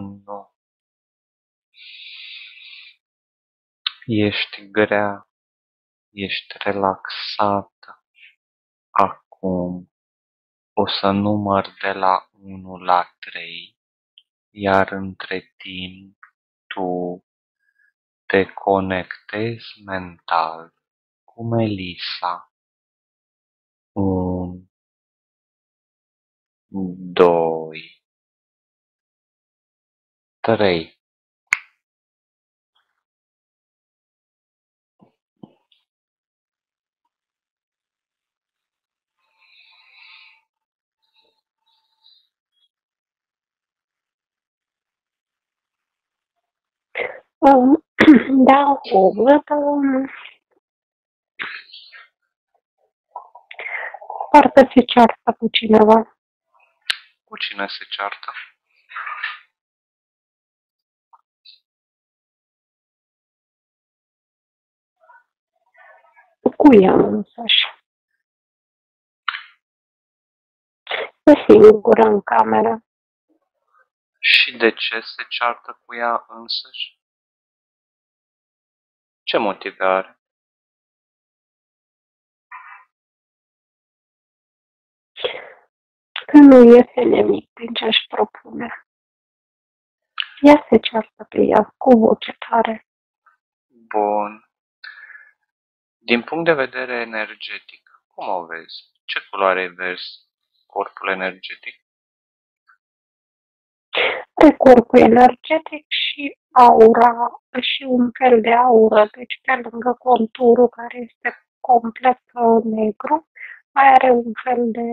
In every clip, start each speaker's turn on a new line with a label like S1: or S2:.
S1: nu. Ești grea, ești relaxată. Acum o să număr de la 1 la 3, iar între timp tu te conectezi mental cu Melissa. 1, 2, three
S2: Um, да, облака. Partea se ceartă cu cineva.
S1: Cu cine se ceartă?
S2: Cu ea însăși. E singură în cameră.
S1: Și de ce se ceartă cu ea însăși? Ce motive are?
S2: Că nu iese nimic din ce își propune. Ea se ceartă pe ea cu voce tare.
S1: Bun. Din punct de vedere energetic, cum o vezi? Ce culoare vezi corpul energetic?
S2: Are corpul energetic și aura, și un fel de aură, deci pe lângă conturul care este complet uh, negru, mai are un fel de,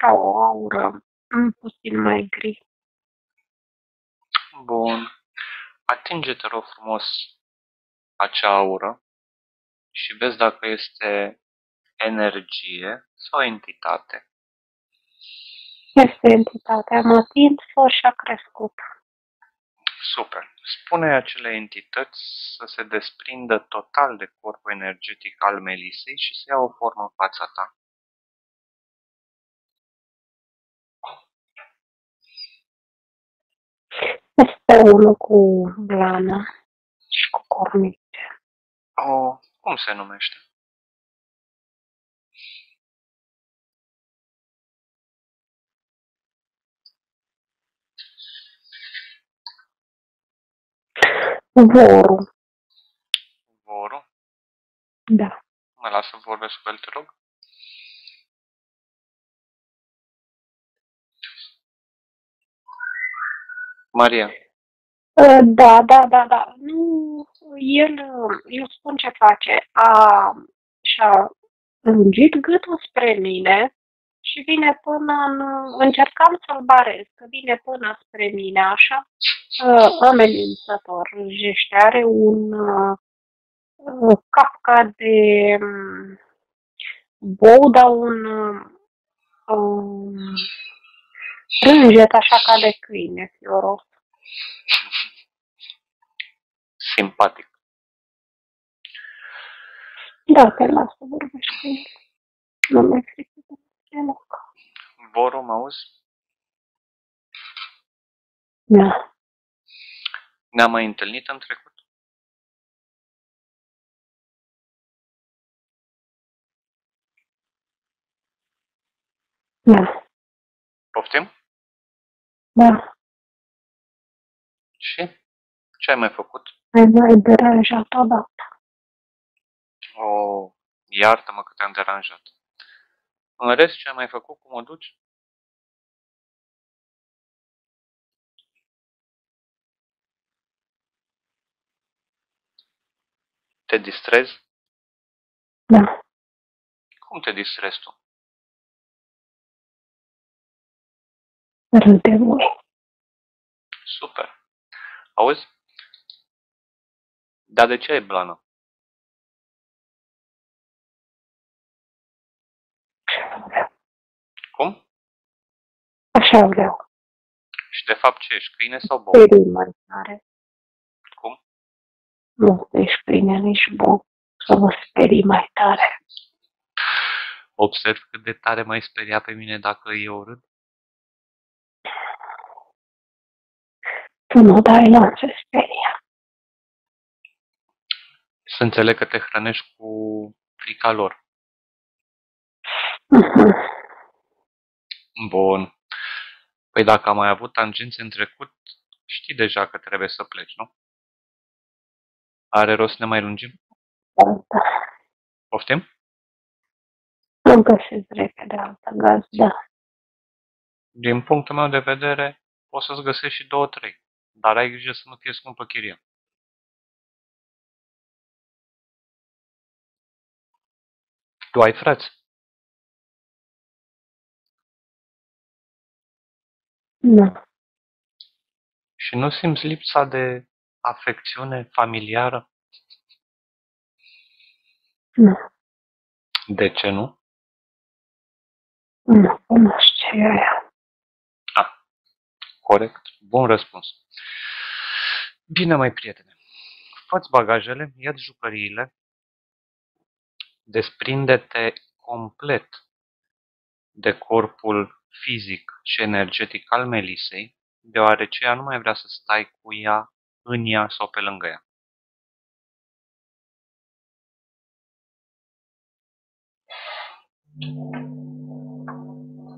S2: ca o aură puțin mai gri.
S1: Bun. Atinge, te rog frumos, acea aură și vezi dacă este energie sau entitate.
S2: Este entitatea, am atins-o și a crescut.
S1: Super. Spune acele entități să se desprindă total de corpul energetic al Melisei și să ia o formă în fața ta.
S2: Este unul cu blană și cu cornice.
S1: Oh, cum se numește?
S2: Voru,
S1: Voru?
S2: da.
S1: Mă las să vorbesc cu el, te rog? Maria,
S2: Uh, Da, da, da, da. Nu, el, uh, eu spun ce face. A, și-a lungit gâtul spre mine și vine până în... Încercam să-l barez, că vine până spre mine, așa, uh, amenințător. Jește, are un uh, uh, capca de um, bou, dar un um, rânjet așa ca de câine, fioros.
S1: Simpatic.
S2: Da, te las să vorbești cu el. Nu mi-e frică de deloc.
S1: Voru, mă auzi?
S2: Da.
S1: Ne-am mai întâlnit în trecut?
S2: Da.
S1: Poftim?
S2: Da.
S1: Și? Ce ai mai făcut?
S2: Ai mai deranjat odată.
S1: Oh, iartă-mă că te-am deranjat. În rest, ce ai mai făcut? Cum o duci? Te distrezi?
S2: Da.
S1: Cum te distrezi tu?
S2: Râd de voi.
S1: Super. Auzi? Dar de ce e blană?
S2: Așa vreau.
S1: Cum?
S2: Așa vreau.
S1: Și de fapt ce ești? Câine sau bou?
S2: Sperii mai tare.
S1: Cum?
S2: Nu ești câine, nici bun. Să vă sperii mai tare.
S1: Observ cât de tare m-ai speria pe mine dacă eu râd?
S2: Tu nu dai la se speria.
S1: Să înțeleg că te hrănești cu frica lor.
S2: Mhm.
S1: Bun. Păi dacă am mai avut tangențe în trecut, știi deja că trebuie să pleci, nu? Are rost să ne mai lungim?
S2: Da.
S1: Poftim?
S2: Nu găsesc repede altă gazdă.
S1: Din punctul meu de vedere, poți să-ți găsești și două, trei. Dar ai grijă să nu fie scumpă chiria. Tu ai frați?
S2: Nu.
S1: Și nu simți lipsa de afecțiune familiară?
S2: Nu.
S1: De ce nu?
S2: Nu cunosc ce e aia.
S1: Corect. Bun răspuns. Bine, mai prietene. Fă-ți bagajele, ia jucăriile, desprinde-te complet de corpul fizic și energetic al Melisei, deoarece ea nu mai vrea să stai cu ea, în ea sau pe lângă ea.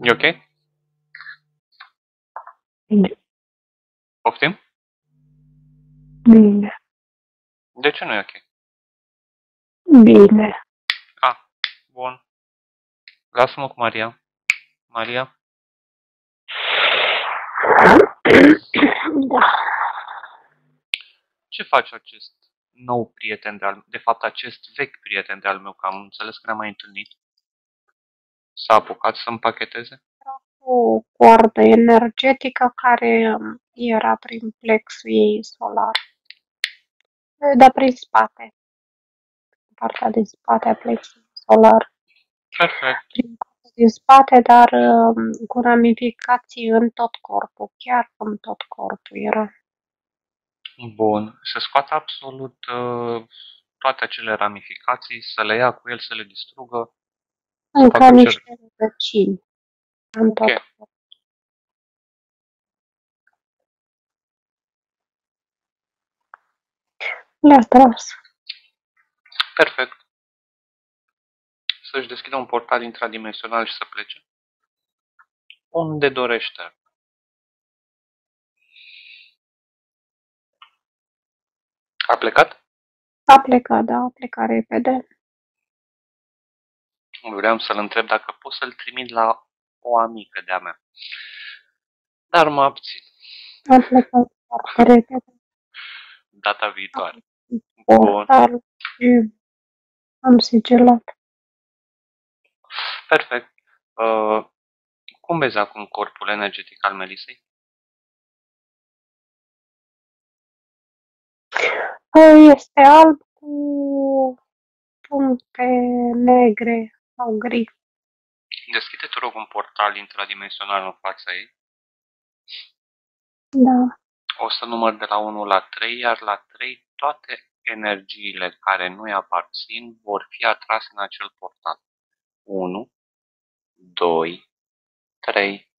S1: E ok?
S2: Bine.
S1: Poftim?
S2: Bine.
S1: De ce nu e ok?
S2: Bine.
S1: Ah, bun. Lasă-mă cu Maria. Maria?
S2: Da.
S1: Ce face acest nou prieten de al de fapt acest vechi prieten de al meu, că am înțeles că ne-am mai întâlnit? S-a apucat să împacheteze?
S2: O coardă energetică care um, era prin plexul ei solar. Dar prin spate. Partea din spate a plexului solar.
S1: Perfect.
S2: Prin partea din spate, dar um, cu ramificații în tot corpul. Chiar în tot corpul era.
S1: Bun. Să scoată absolut uh, toate acele ramificații, să le ia cu el, să le distrugă.
S2: Încă
S1: facă ce-
S2: niște rădăcini. În tot
S1: Ok.
S2: corpul. Le-a tras.
S1: Perfect. Să-și deschidă un portal intradimensional și să plece. Unde dorește. A plecat?
S2: A plecat, da, a plecat repede.
S1: Vreau să-l întreb dacă pot să-l trimit la o amică de-a mea. Dar mă abțin.
S2: A plecat foarte repede.
S1: Data viitoare. Bun.
S2: Portal și am sigilat.
S1: Perfect. Uh, cum vezi acum corpul energetic al Melisei?
S2: Este alb cu puncte negre sau gri.
S1: Deschide, te rog, un portal intradimensional în fața ei.
S2: Da.
S1: O să număr de la 1 la 3, iar la 3 toate energiile care nu-i aparțin vor fi atrase în acel portal. 1, 2, 3.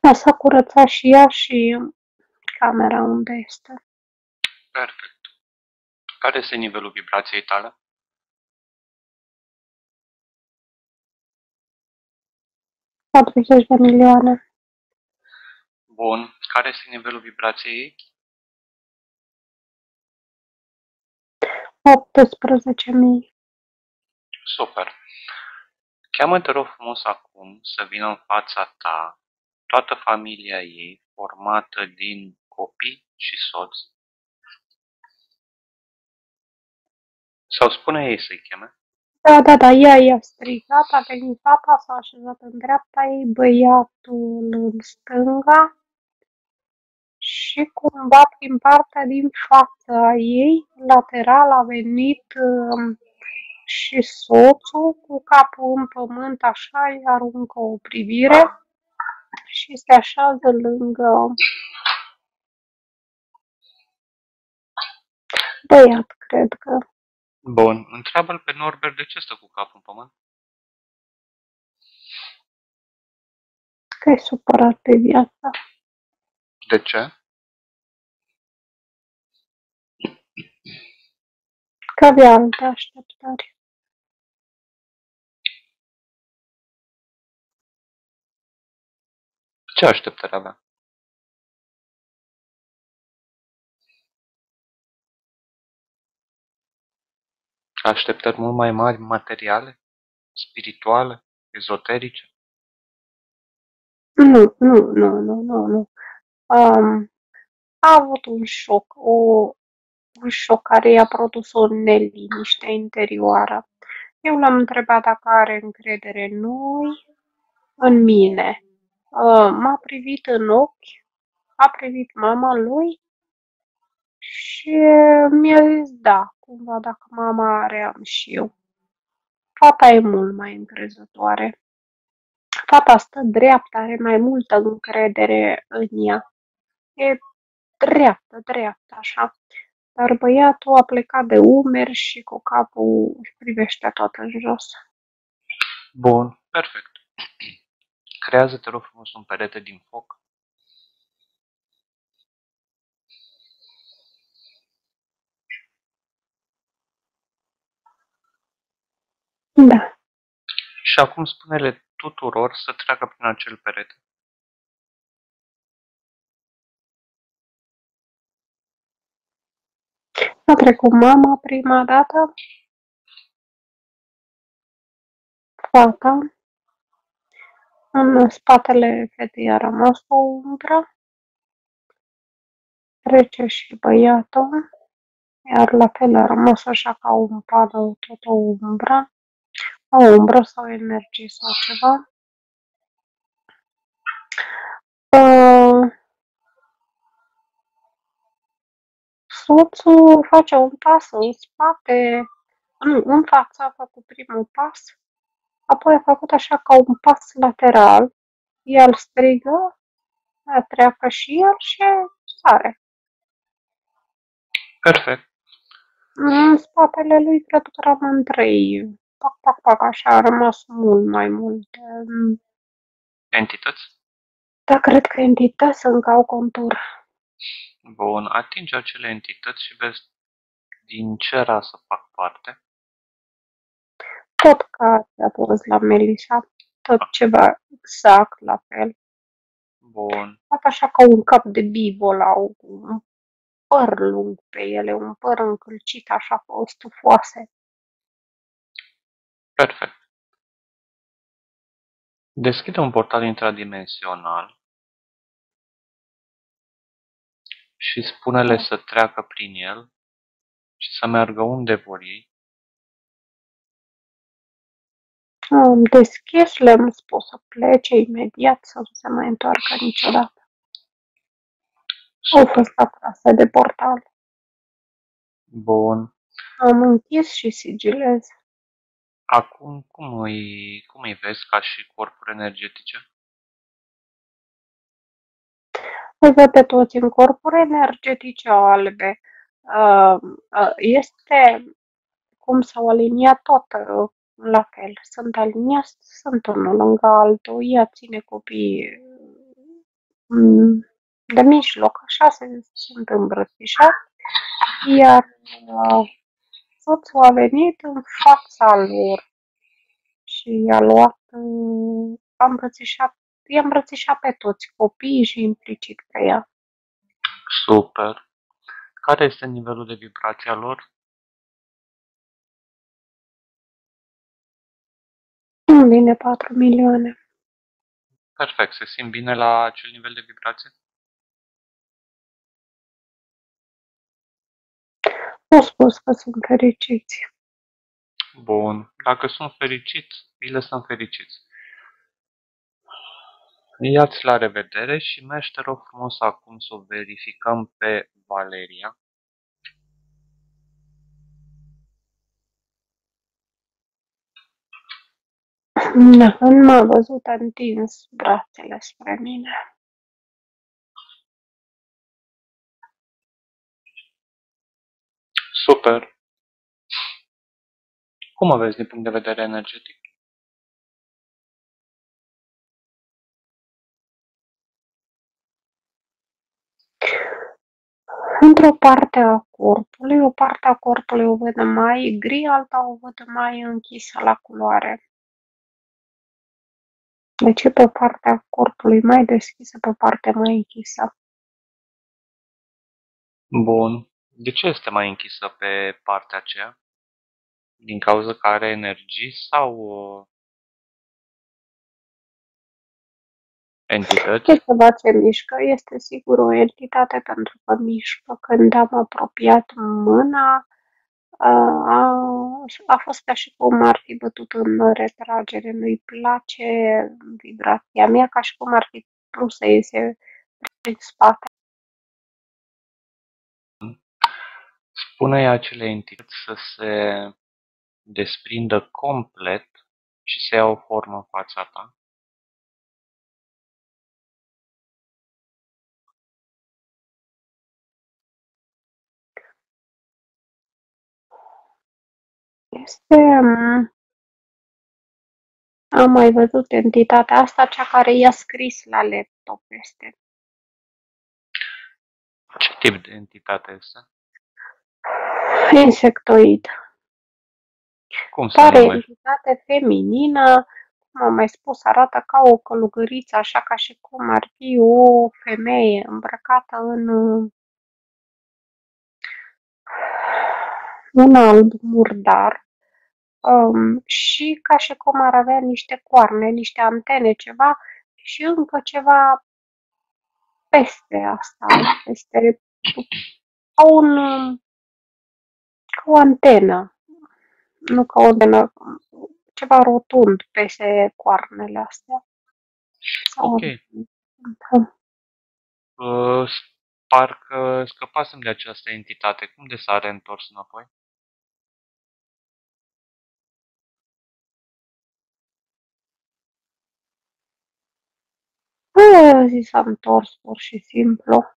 S2: Da, s-a curățat și ea și camera unde este.
S1: Perfect. Care este nivelul vibrației tale?
S2: Patruzeci de milioane.
S1: Bun. Care este nivelul vibrației ei?
S2: 18 mii.
S1: Super. Cheamă, te rog frumos acum să vină în fața ta toată familia ei formată din copii și soț. Sau spune ei să-i cheme.
S2: Da, da, da, ea i-a strigat, a venit fata, s-a așezat în dreapta ei, băiatul în stânga și cumva prin partea din față a ei, lateral, a venit um, și soțul cu capul în pământ, așa, îi aruncă o privire și se așează lângă băiat, cred că.
S1: Bun. Întreabă-l pe Norbert de ce stă cu capul în pământ.
S2: Că e supărat pe viața.
S1: De ce?
S2: Că avea alte așteptări.
S1: Ce așteptări avea? Așteptări mult mai mari materiale, spirituale, ezoterice.
S2: Nu, nu, nu, nu, nu, nu. Um, a avut un șoc, o, un șoc care i-a produs o neliniște interioară. Eu l-am întrebat dacă are încredere în noi, în mine. Uh, m-a privit în ochi, a privit mama lui și mi-a zis da, cumva dacă mama are, am și eu. Fata e mult mai încrezătoare. Fata stă dreaptă, are mai multă încredere în ea. E dreaptă, dreaptă, așa. Dar băiatul a plecat de umeri și cu capul își privește tot în jos.
S1: Bun, perfect. Creează, te rog frumos, un perete din foc.
S2: Da.
S1: Și acum spune-le tuturor să treacă prin acel perete.
S2: A trecut mama prima dată, fata, în spatele fetei a rămas o umbră, trece și băiatul, iar la fel a rămas așa ca un pană, tot o umbră, o umbră sau energie sau ceva. Uh, soțul face un pas în spate, nu, în față a făcut primul pas, apoi a făcut așa ca un pas lateral, el strigă, treacă și el și sare.
S1: Perfect.
S2: În spatele lui cred că rămân trei, pac, pac, pac, așa a rămas mult mai multe.
S1: Entități?
S2: Da, cred că entități încă au contur.
S1: Bun, atingi acele entități și vezi din ce rasă fac parte.
S2: Tot ca a fost la Melissa, tot ceva exact la fel.
S1: Bun,
S2: Fac așa ca un cap de bivol, au un păr lung pe ele, un păr încălcit așa pe o stufoase.
S1: perfect. Deschide un portal intradimensional și spune-le să treacă prin el și să meargă unde vor ei.
S2: Am deschis, le-am spus să plece imediat, să nu se mai întoarcă niciodată. Au
S1: Super.
S2: fost atrase de portal.
S1: Bun.
S2: Am închis și sigilez.
S1: Acum, cum îi, cum îi vezi ca și corpuri energetice?
S2: Îi văd pe toți în corpuri energetice albe. Uh, uh, Este cum s-au aliniat tot uh, la fel. Sunt aliniați, sunt unul lângă altul. Ea ține copiii mm, de mijloc, așa se sunt îmbrățișați, iar uh, soțul a venit în fața lor și i-a luat, uh, a îmbrățișat, i-a îmbrățișat pe toți copiii și implicit pe ea.
S1: Super. Care este nivelul de vibrație al lor?
S2: Îmi vine 4 milioane.
S1: Perfect. Se simt bine la acel nivel de vibrație?
S2: Nu spus că sunt fericiți.
S1: Bun. Dacă sunt fericiți, îi lăsăm fericiți. Ia-ți la revedere și mergi, te rog frumos, acum să o verificăm pe Valeria.
S2: Da, nu m-a văzut a întins brațele spre mine.
S1: Super. Cum o vezi din punct de vedere energetic?
S2: Într-o parte a corpului, o parte a corpului o văd mai gri, alta o văd mai închisă la culoare. Deci pe partea corpului mai deschisă, pe partea mai închisă.
S1: Bun. De ce este mai închisă pe partea aceea? Din cauza că are energii sau entități?
S2: Este ceva ce mișcă, este sigur o entitate pentru că mișcă. Când am apropiat mâna, a, a fost ca și cum ar fi bătut în retragere. Nu-i place vibrația mea, ca și cum ar fi plus să iese prin spate.
S1: Spune acele entități să se desprindă complet și să ia o formă în fața ta.
S2: Este... um, Am mai văzut entitatea asta, cea care i-a scris la laptop este.
S1: Ce tip de entitate este?
S2: Insectoid.
S1: Cum se
S2: Pare
S1: numește?
S2: entitate feminină, cum am mai spus, arată ca o călugăriță, așa ca și cum ar fi o femeie îmbrăcată în uh, un alb murdar um, și ca și cum ar avea niște coarne, niște antene, ceva și încă ceva peste asta, peste ca un ca o antenă, nu ca o antenă, ceva rotund peste coarnele astea. Sau
S1: Ok.
S2: Da.
S1: Uh, Parcă scăpasem de această entitate. Cum de s-a reîntors înapoi?
S2: Bă, zi s-a întors pur și simplu.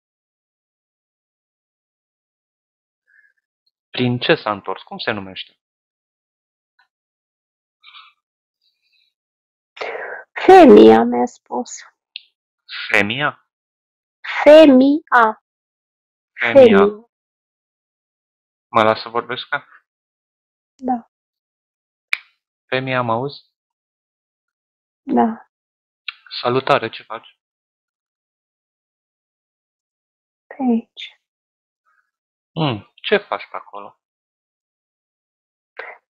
S1: Prin ce s-a întors? Cum se numește?
S2: Femia mi-a spus.
S1: Femia?
S2: Femia.
S1: Femia.
S2: Femia.
S1: Mă las să vorbesc? ca?
S2: Da,
S1: Femia, mă auzi?
S2: da.
S1: Salutare, ce faci?
S2: Pe aici.
S1: Mm, ce faci pe acolo?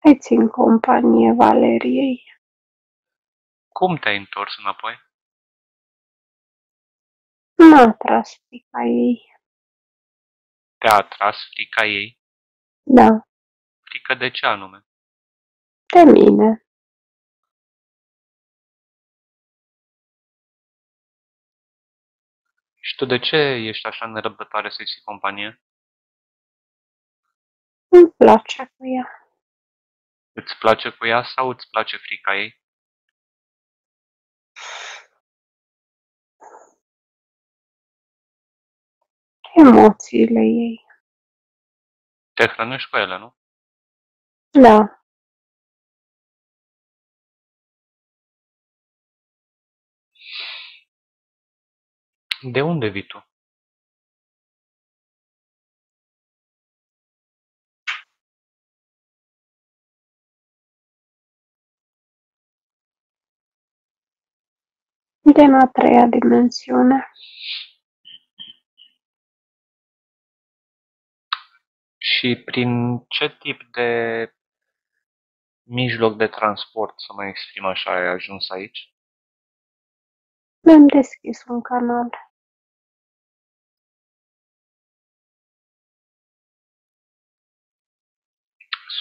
S2: Îi țin companie Valeriei.
S1: Cum te-ai întors înapoi?
S2: M-a tras frica ei.
S1: Te-a atras frica ei?
S2: Da,
S1: Frică de ce anume?
S2: de mine.
S1: Tu de ce ești așa nerăbdătoare să-i ții companie?
S2: Îmi place cu ea.
S1: Îți place cu ea sau îți place frica ei?
S2: Emoțiile ei.
S1: Te hrănești cu ele, nu?
S2: Da,
S1: De unde vii tu?
S2: din a treia dimensiune.
S1: Și prin ce tip de mijloc de transport, să mă exprim așa, ai ajuns aici?
S2: Mi-am deschis un canal.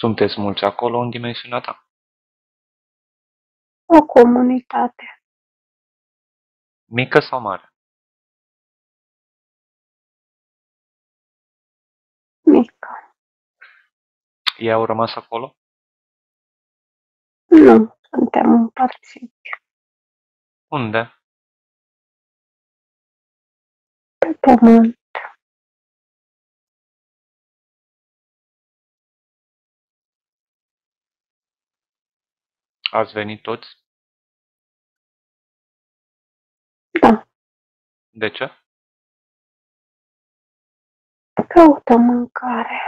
S1: Sunteți mulți acolo în dimensiunea ta?
S2: O comunitate.
S1: Mică sau mare?
S2: Mică.
S1: Ei au rămas acolo?
S2: Nu, suntem împărțiți.
S1: Unde?
S2: Pe pământ.
S1: Ați venit toți?
S2: Da,
S1: De ce?
S2: caută mâncare.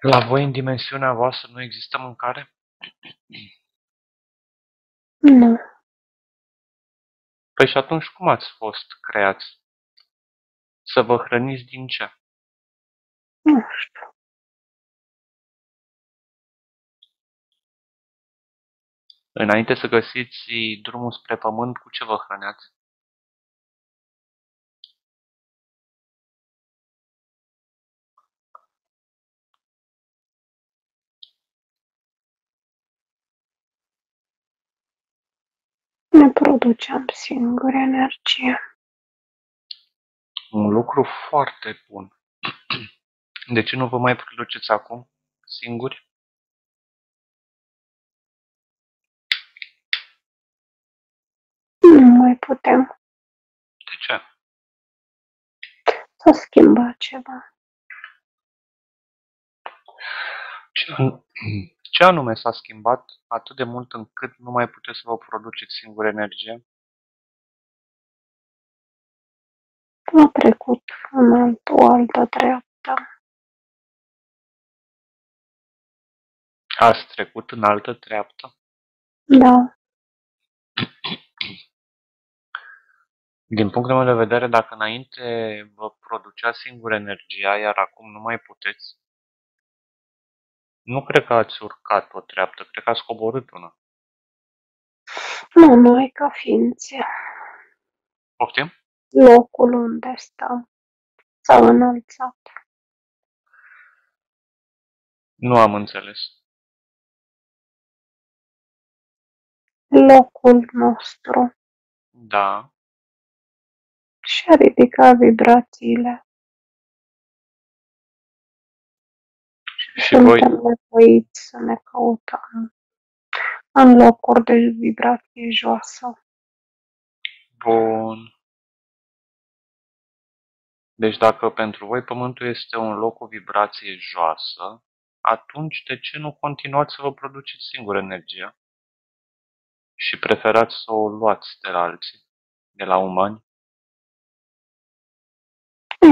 S1: La voi, în dimensiunea voastră, nu există mâncare?
S2: Nu,
S1: Păi și atunci cum ați fost creați? Să vă hrăniți din ce?
S2: nu știu.
S1: Înainte să găsiți drumul spre pământ, cu ce vă hrăneați?
S2: Ne produceam singuri energie.
S1: Un lucru foarte bun. De ce nu vă mai produceți acum singuri?
S2: Nu mai putem
S1: De ce?
S2: să schimba ceva.
S1: Ce, an- ce anume s-a schimbat atât de mult încât nu mai puteți să vă produceți singur energie?
S2: A trecut în alt, o altă dreaptă.
S1: Ați trecut în altă treaptă?
S2: Da,
S1: Din punctul meu de vedere, dacă înainte vă producea singur energia, iar acum nu mai puteți, nu cred că ați urcat o treaptă, cred că ați coborât una.
S2: nu noi ca ființe.
S1: Poftim?
S2: Locul unde stăm s-a înălțat.
S1: Nu am înțeles.
S2: Locul nostru
S1: Da,
S2: și-a ridicat vibrațiile.
S1: Și voi,
S2: Suntem nevoiți să ne căutăm în locuri de vibrație joasă.
S1: bun. Deci dacă pentru voi pământul este un loc cu vibrație joasă, atunci de ce nu continuați să vă produceți singur energia? Și preferați să o luați de la alții, de la umani?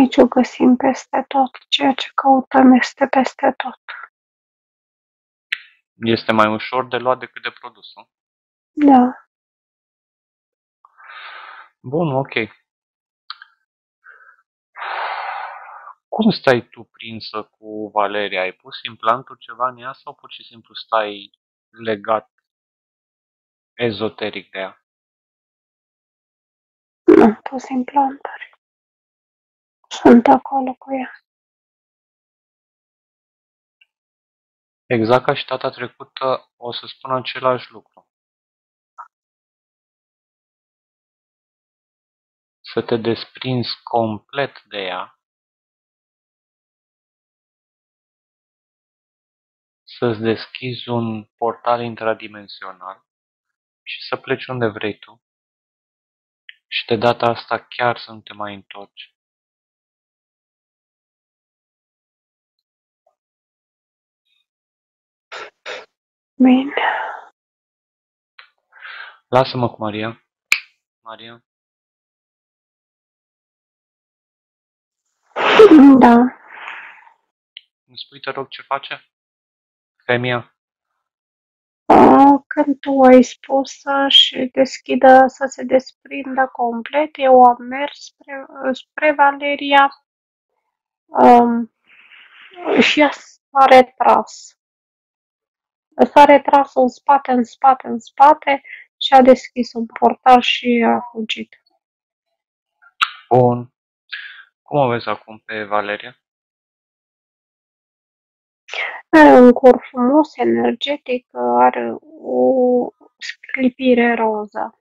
S2: Aici o găsim peste tot. Ceea ce căutăm este peste tot.
S1: Este mai ușor de luat decât de produs, nu?
S2: Da.
S1: Bun, ok. Cum stai tu prinsă cu Valeria? Ai pus implantul ceva în ea sau pur și simplu stai legat ezoteric de ea?
S2: Nu am pus implanturi. Sunt acolo cu ea.
S1: Exact ca și data trecută, o să spun același lucru. Să te desprinzi complet de ea, să-ți deschizi un portal intradimensional și să pleci unde vrei tu. Și de data asta chiar să nu te mai întorci.
S2: Bine.
S1: Lasă-mă cu Maria. Maria,
S2: Da.
S1: îmi spui, te rog, ce face? Femia?
S2: A, Când tu ai spus să-și deschidă, să se desprindă complet, eu am mers spre, spre Valeria um, și ea s-a retras. S-a retras în spate, în spate, în spate și a deschis un portal și a fugit.
S1: Bun. Cum o vezi acum pe Valeria?
S2: Are un corp frumos, energetic, are o sclipire roză.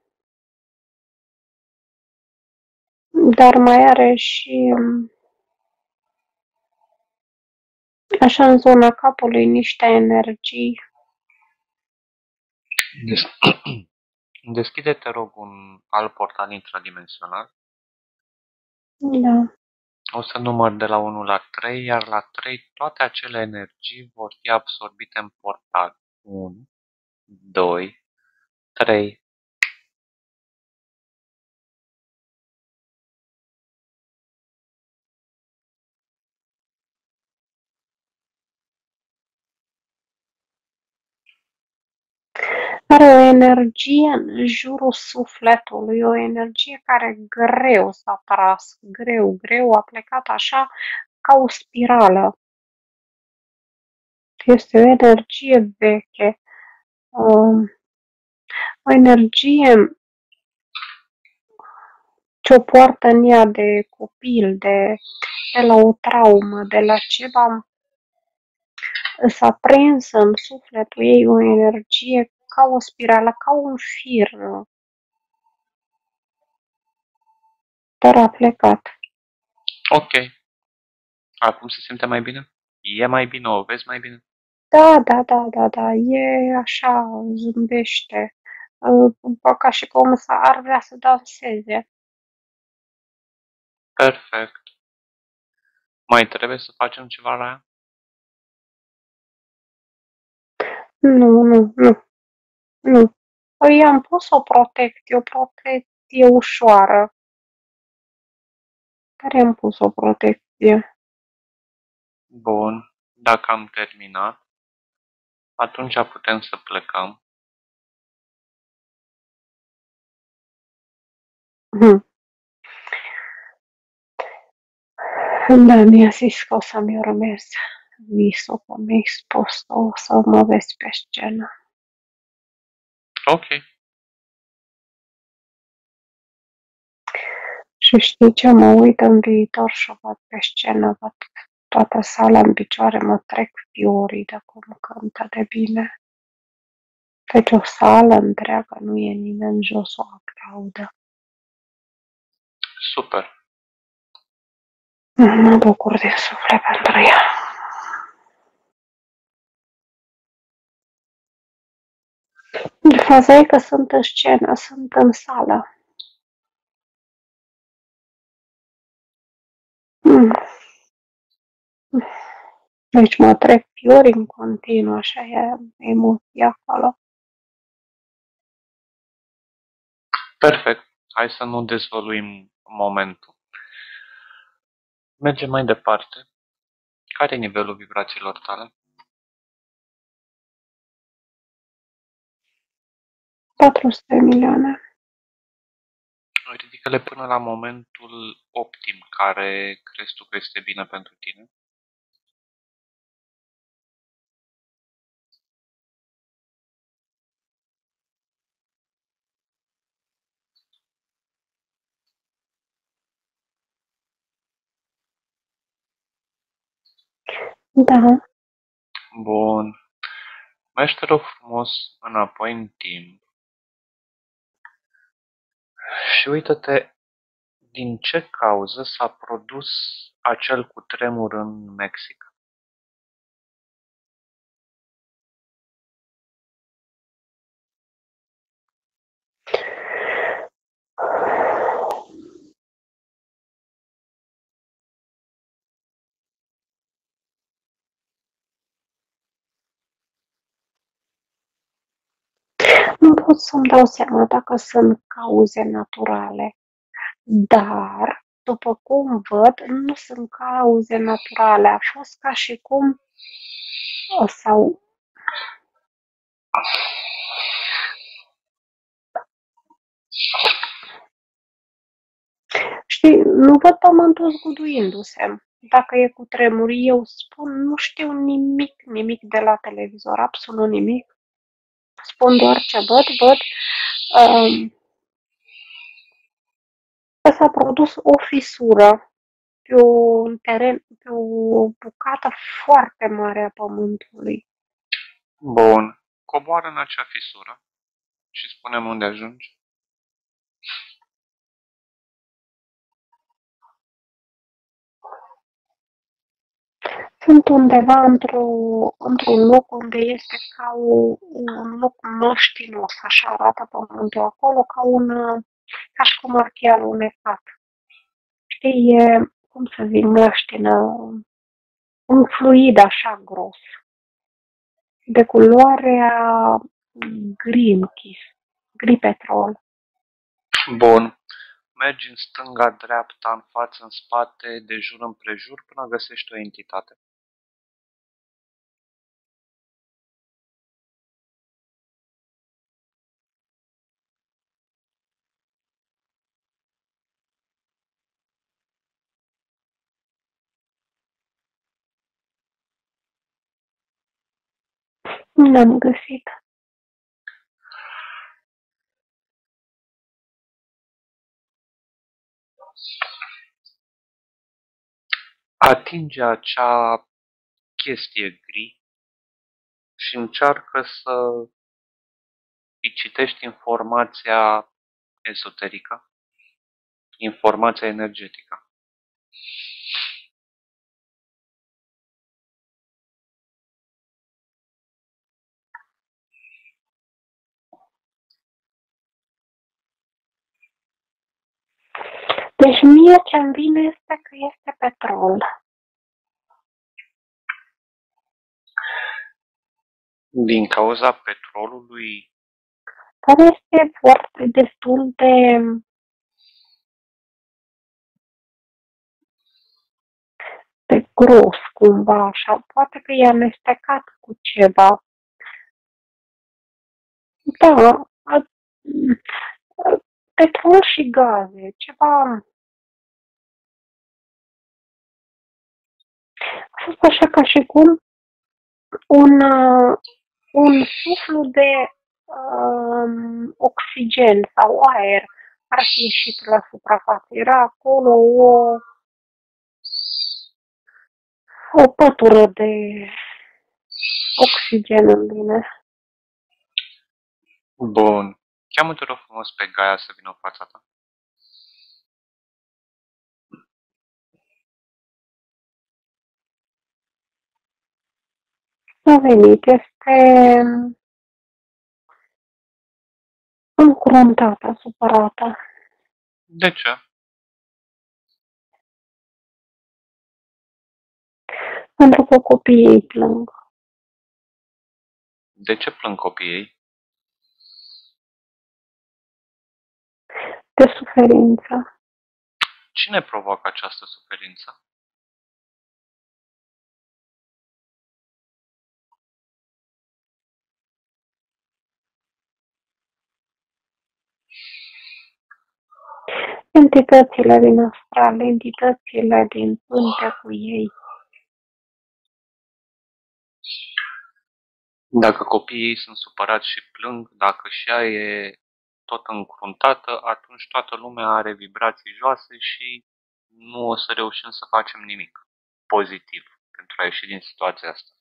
S2: Dar mai are și um, așa în zona capului niște energii.
S1: Des- Deschide, te rog, un alt portal intradimensional.
S2: Da.
S1: O să număr de la 1 la 3, iar la 3 toate acele energii vor fi absorbite în portal. 1, 2, 3.
S2: Are o energie în jurul sufletului, o energie care greu s-a tras, greu, greu, a plecat așa ca o spirală. Este o energie veche, um, o energie ce o poartă în ea de copil, de, de la o traumă, de la ceva. S-a prins în sufletul ei o energie ca o spirală, ca un fir. Dar a plecat.
S1: Ok. Acum se simte mai bine? E mai bine? O vezi mai bine?
S2: Da, da, da, da, da, e așa, zâmbește. Ca și cum să ar vrea să danseze.
S1: Perfect. Mai trebuie să facem ceva la ea?
S2: Nu, nu, nu. Nu. Păi am pus o protecție, o protecție ușoară. Dar i-am pus o protecție.
S1: Bun. Dacă am terminat, atunci putem să plecăm.
S2: Hmm. Da, mi-a zis că o să-mi urmez visul, că mi-ai spus că o să mă vezi pe scenă.
S1: Ok.
S2: Și știi ce? Mă uit în viitor și o văd pe scenă, văd toată sala în picioare, mă trec fiorii de cum cântă de bine. Deci o sală întreagă, nu e nimeni jos, o aplaudă.
S1: Super.
S2: Mă bucur din suflet pentru ea. Faza e că sunt în scenă, sunt în sală. Mm. Deci mă trec fiori în continuu, așa e emoția acolo.
S1: Perfect. Hai să nu dezvăluim momentul. Mergem mai departe. Care e nivelul vibrațiilor tale?
S2: 400 de milioane.
S1: Ridică-le până la momentul optim care crezi tu că este bine pentru tine.
S2: Da.
S1: Bun. Mergi, te rog frumos, înapoi în timp și uită-te din ce cauză s-a produs acel cutremur în Mexic.
S2: Nu pot să-mi dau seama dacă sunt cauze naturale, dar, după cum văd, nu sunt cauze naturale. A fost ca și cum sau Știi, nu văd pământul zguduindu-se. Dacă e cu tremur, eu spun, nu știu nimic, nimic de la televizor, absolut nimic. Spun doar ce văd, văd um, că s-a produs o fisură pe un teren, pe o bucată foarte mare a pământului.
S1: Bun. Coboară în acea fisură și spunem unde ajungi.
S2: Sunt undeva într-o, într-un loc unde este ca o, un loc măștinos, așa arată pământul acolo, ca un, ca și cum ar fi alunecat. Știi, e, cum să zic, măștină, un fluid așa gros, de culoarea gri închis, gri petrol.
S1: Bun. Mergi în stânga, dreapta, în față, în spate, de jur împrejur, până găsești o entitate.
S2: Nu am găsit.
S1: Atinge acea chestie gri și încearcă să îi citești informația ezoterică, informația energetică.
S2: Deci mie ce-mi vine este că este petrol.
S1: Din cauza petrolului,
S2: Dar este foarte destul de de gros cumva așa. Poate că e amestecat cu ceva. Da, a- petrol și gaze, ceva... fost așa ca și cum un, uh, un suflu de um, oxigen sau aer ar fi ieșit la suprafață. Era acolo o, o pătură de oxigen în mine.
S1: bun, cheamă te rog frumos pe Gaia să vină în fața ta.
S2: A venit, este încruntată, supărată.
S1: De ce?
S2: Pentru că copiii ei plâng.
S1: De ce plâng copiii ei?
S2: De suferință.
S1: Cine provoacă această suferință?
S2: Entitățile din astral, entitățile din punte cu ei.
S1: Dacă copiii ei sunt supărați și plâng, dacă și ea e tot încruntată, atunci toată lumea are vibrații joase și nu o să reușim să facem nimic pozitiv pentru a ieși din situația asta.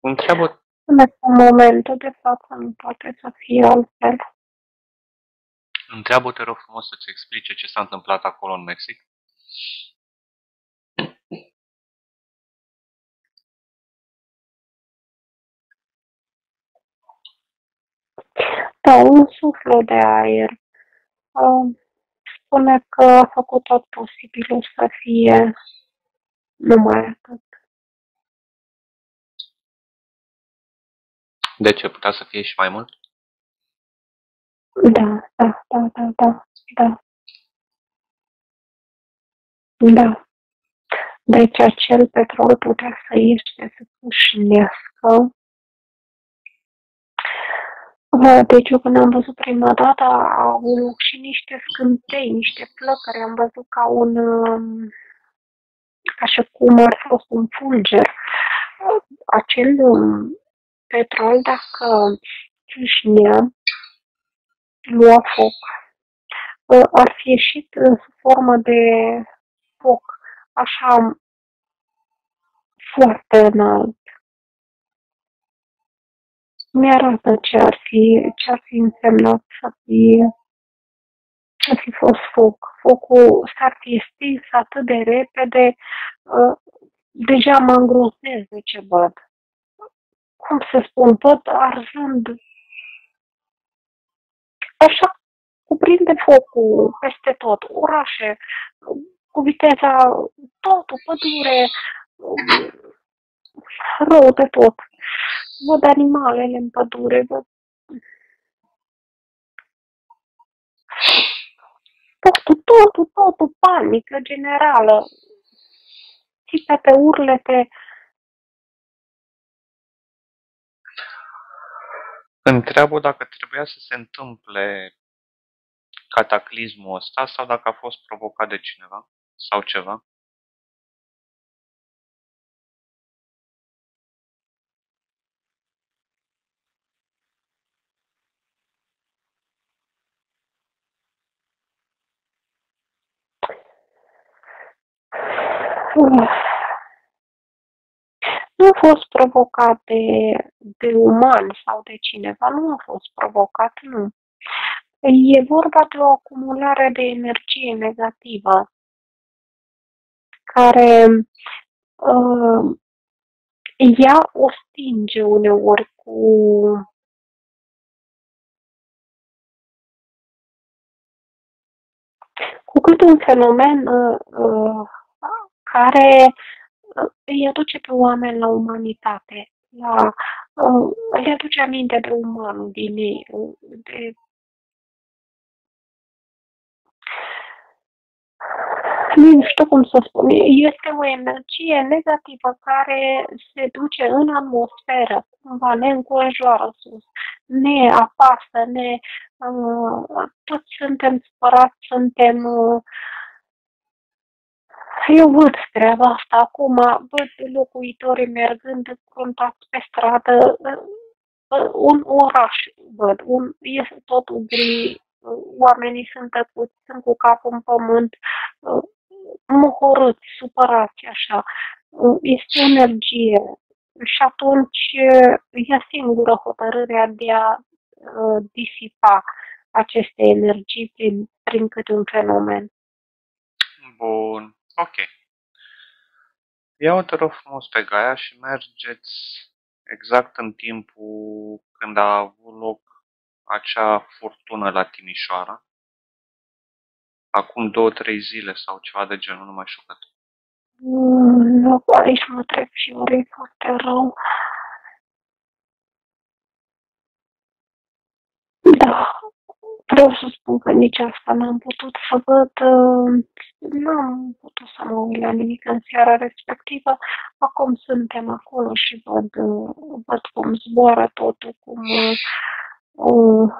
S1: Întreabă,
S2: Până în momentul de față nu poate să fie altfel.
S1: Întreabă te rog frumos să-ți explice ce s-a întâmplat acolo în Mexic.
S2: Da, un suflu de aer. Uh, Spune că a făcut tot posibilul să fie numai atât.
S1: De ce putea să fie și mai mult?
S2: Da, da, da, da, da, da. Da. Deci acel petrol putea să iește, să pușnească. Uh, Deci eu când am văzut prima dată au loc și niște scântei, niște plăcări. Am văzut ca un, um, ca și cum ar fi fost un fulger. Uh, Acel um, petrol, dacă țâșnea, lua foc. Uh, Ar fi ieșit în formă de foc, așa foarte înalt. Mi-arată ce ar fi, ce ar fi însemnat să fie, să fi fost foc. Focul s-ar fi stins atât de repede, uh, deja mă îngrozesc de ce văd. Cum să spun, văd arzând așa cuprinde focul peste tot, orașe, cu viteza, totul, pădure, rău de tot. Văd animalele în pădure, văd totul, totul, totul, panică generală. Țipete, urlete.
S1: Întreabă dacă trebuia să se întâmple cataclismul ăsta sau dacă a fost provocat de cineva sau ceva.
S2: Nu a fost provocat de, de uman sau de cineva, nu a fost provocat, nu. E vorba de o acumulare de energie negativă care uh, ea o stinge uneori cu cu cât un fenomen uh, uh, care uh, îi aduce pe oameni la umanitate, la, uh, le aduce aminte de umanul din ei, de nu știu cum să spun, este o energie negativă care se duce în atmosferă, cumva ne înconjoară sus, ne apasă, ne, uh, toți suntem spărați, suntem uh, eu văd treaba asta acum, văd locuitorii mergând contact pe stradă, uh, un oraș, văd, un, este totul gri, oamenii sunt tăcuți, sunt cu capul în pământ, mohorâți, supărați, așa. Este energie. Și atunci ia singură hotărârea de a uh, disipa aceste energii prin, prin câte un fenomen.
S1: Bun, ok. Ia-o, te rog frumos pe Gaia și mergeți exact în timpul când a avut loc acea furtună la Timișoara acum două, trei zile sau ceva de genul, nu mai știu cât.
S2: Nu, aici mă trec fiorii foarte rău. Da, vreau să spun că nici asta n-am putut să văd, uh, n-am putut să mă uit la nimic în seara respectivă. Acum suntem acolo și văd, uh, văd cum zboară totul, cum uh,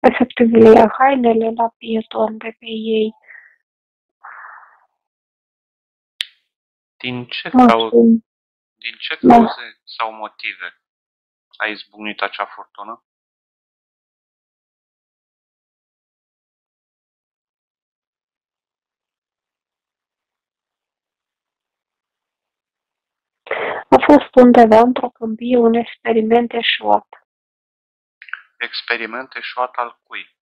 S2: efectiv le ia hainele la pieton de pe ei.
S1: Din ce, cau- din ce da. cauze da. sau motive a izbucnit acea furtună?
S2: A fost undeva într-o câmpie un experiment eșuat
S1: experiment eșuat al cui?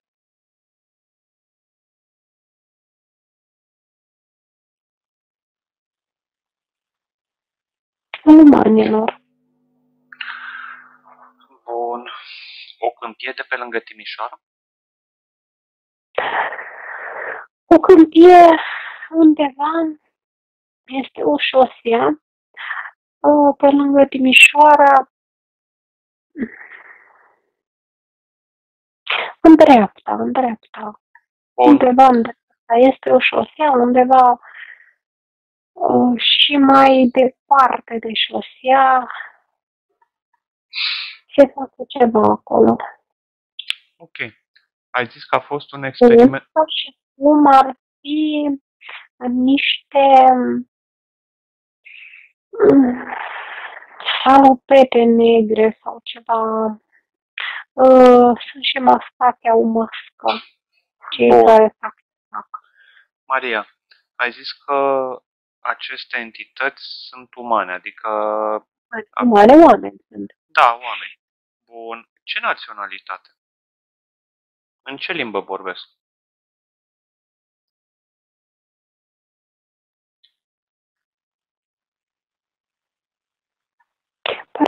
S2: Umanilor.
S1: Bun. O câmpie de pe lângă Timișoara?
S2: O câmpie undeva este o șosea pe lângă Timișoara În dreapta, în dreapta. Bun. Undeva în dreapta. Este o șosea undeva uh, și mai departe de șosea se face ceva acolo.
S1: Ok. Ai zis că a fost un experiment.
S2: Și cum ar fi niște mm, salopete negre sau ceva Uh, sunt și mascate au măscă. Cei Bun. care fac, fac.
S1: Maria, ai zis că aceste entități sunt umane, adică...
S2: Umane oameni sunt.
S1: Da, oameni. Bun. Ce naționalitate? În ce limbă vorbesc?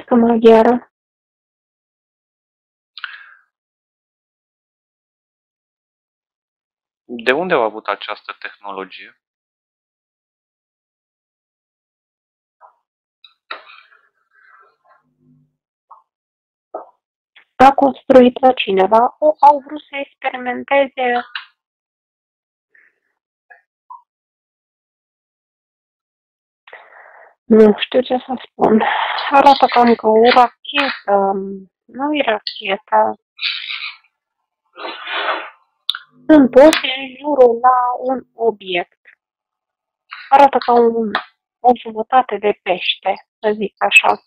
S2: În maghiară.
S1: De unde au avut această tehnologie?
S2: A construit cineva, o, au vrut să experimenteze nu știu ce să spun. Arată cam ca o rachetă. Nu e rachetă. Sunt toți în jurul la un obiect. Arată ca un, o jumătate de pește, să zic așa.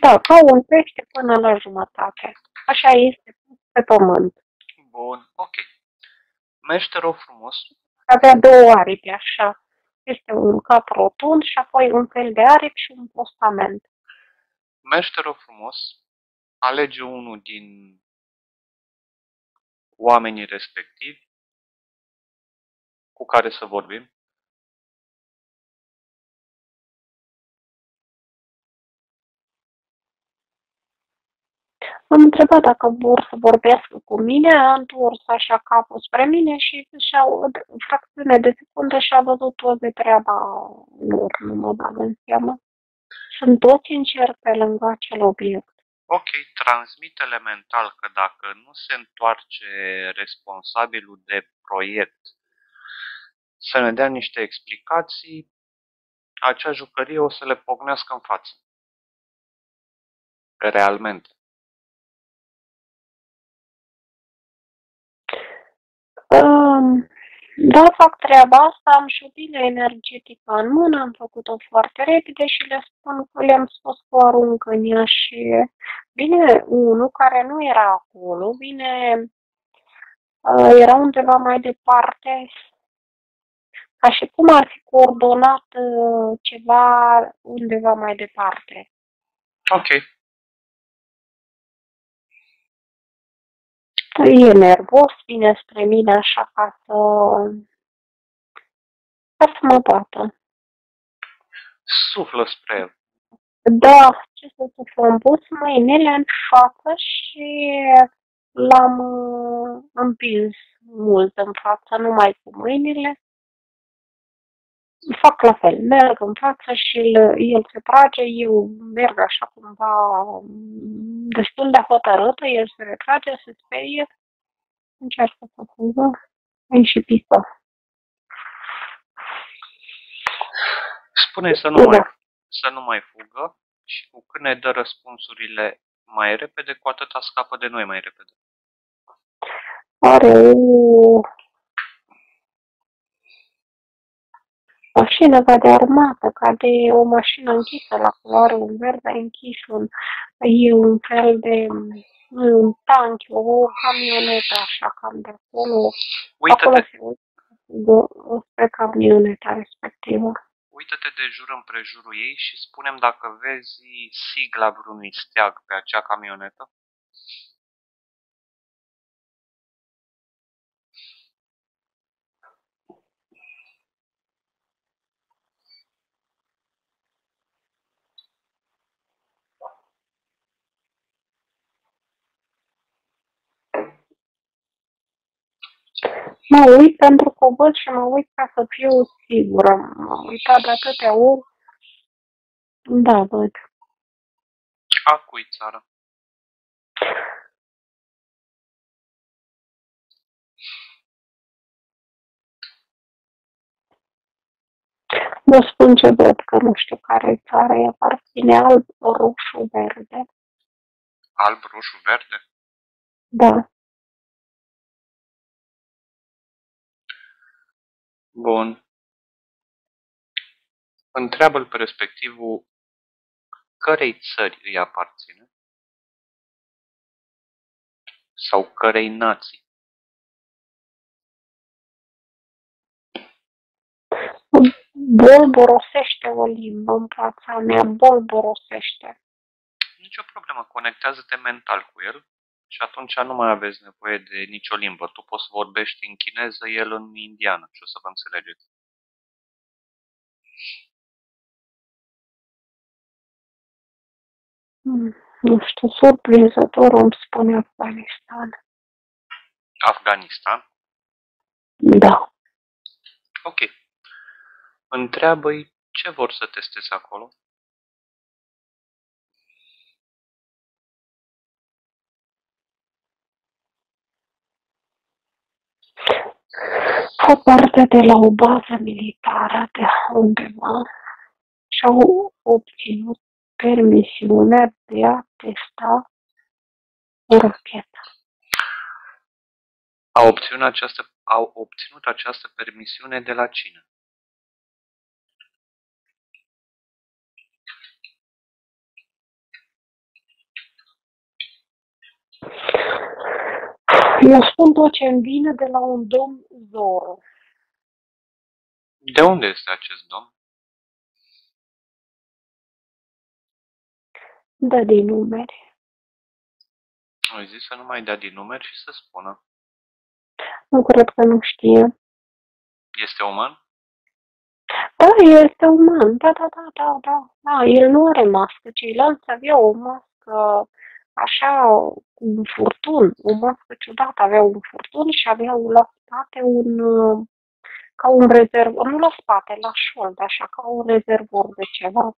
S2: Da, ca un pește până la jumătate. Așa este pe pământ.
S1: Bun, ok. Meșterul frumos.
S2: Avea două aripi, așa. Este un cap rotund și apoi un fel de aripi și un postament.
S1: Meșterul frumos alege unul din oamenii respectivi cu care să vorbim.
S2: Am întrebat dacă vor să vorbească cu mine, a întors așa capul spre mine și și-au, fracțiune de secundă și-a văzut tot de treaba lor, nu mă bag în seamă. Sunt toți în cer pe lângă acel obiect.
S1: Ok, transmit elemental că dacă nu se întoarce responsabilul de proiect să ne dea niște explicații, acea jucărie o să le pognească în față. Realmente.
S2: Da, fac treaba asta, am și o bilă energetică în mână, am făcut-o foarte repede și le spun că le-am spus că o arunc în ea și vine unul care nu era acolo, vine, uh, era undeva mai departe, ca și cum ar fi coordonat uh, ceva undeva mai departe.
S1: Ok.
S2: E nervos, vine spre mine așa ca să, ca să mă bată.
S1: Suflă spre el.
S2: Da, ce să suflă, am pus mâinile în față și l-am uh, împins mult în față, numai cu mâinile. Fac la fel, merg în față și el, el se trage, eu merg așa cumva destul de hotărâtă, el se retrage, se sperie, încearcă să fugă, îi și pisă.
S1: Spune să nu, mai, să nu mai fugă și cu cât ne dă răspunsurile mai repede, cu atât scapă de noi mai repede.
S2: Are o mașină ca de armată, ca de o mașină închisă la culoare, un verde închis, un, e un fel de un tank, o camionetă așa, cam de acolo.
S1: Uită-te,
S2: Acolo se uită spre camioneta respectivă.
S1: uită-te de jur împrejurul ei și spunem dacă vezi sigla vreunui steag pe acea camionetă.
S2: Mă uit pentru că o văd și mă uit ca să fiu sigură. M-am uitat de atâtea ori. Da, văd.
S1: A cui țară?
S2: Vă spun ce văd, că nu știu care țară e, aparține alb, roșu, verde.
S1: Alb, roșu, verde?
S2: Da.
S1: Bun. Întreabă-l pe respectivul cărei țări îi aparține sau cărei nații.
S2: Bolborosește o limbă în fața mea, bolborosește.
S1: Nicio problemă, conectează-te mental cu el și atunci nu mai aveți nevoie de nicio limbă. Tu poți să vorbești în chineză, el în indiană și o să vă înțelegeți.
S2: Mm, Nu știu, surprinzător îmi spune Afganistan.
S1: Afganistan?
S2: Da.
S1: Ok. Întreabă-i ce vor să testeze acolo.
S2: Fac parte de la o bază militară de undeva și au obținut permisiunea de a testa o rachetă.
S1: Au obținut această, au obținut această permisiune de la cine?
S2: Eu spun tot ce îmi vine de la un domn Zoro.
S1: De unde este acest domn?
S2: Dă din numeri.
S1: Ai zis să nu mai dea din numeri și să spună.
S2: Nu cred că nu știe.
S1: Este uman?
S2: Da, este uman. Da, da, da, da, da. Da, el nu are mască. Ceilalți aveau o mască așa cu un furtun, o mască ciudată. Aveau un furtun și aveau la spate un uh, ca un rezervor, nu la spate, la șold, așa, ca un rezervor de ceva.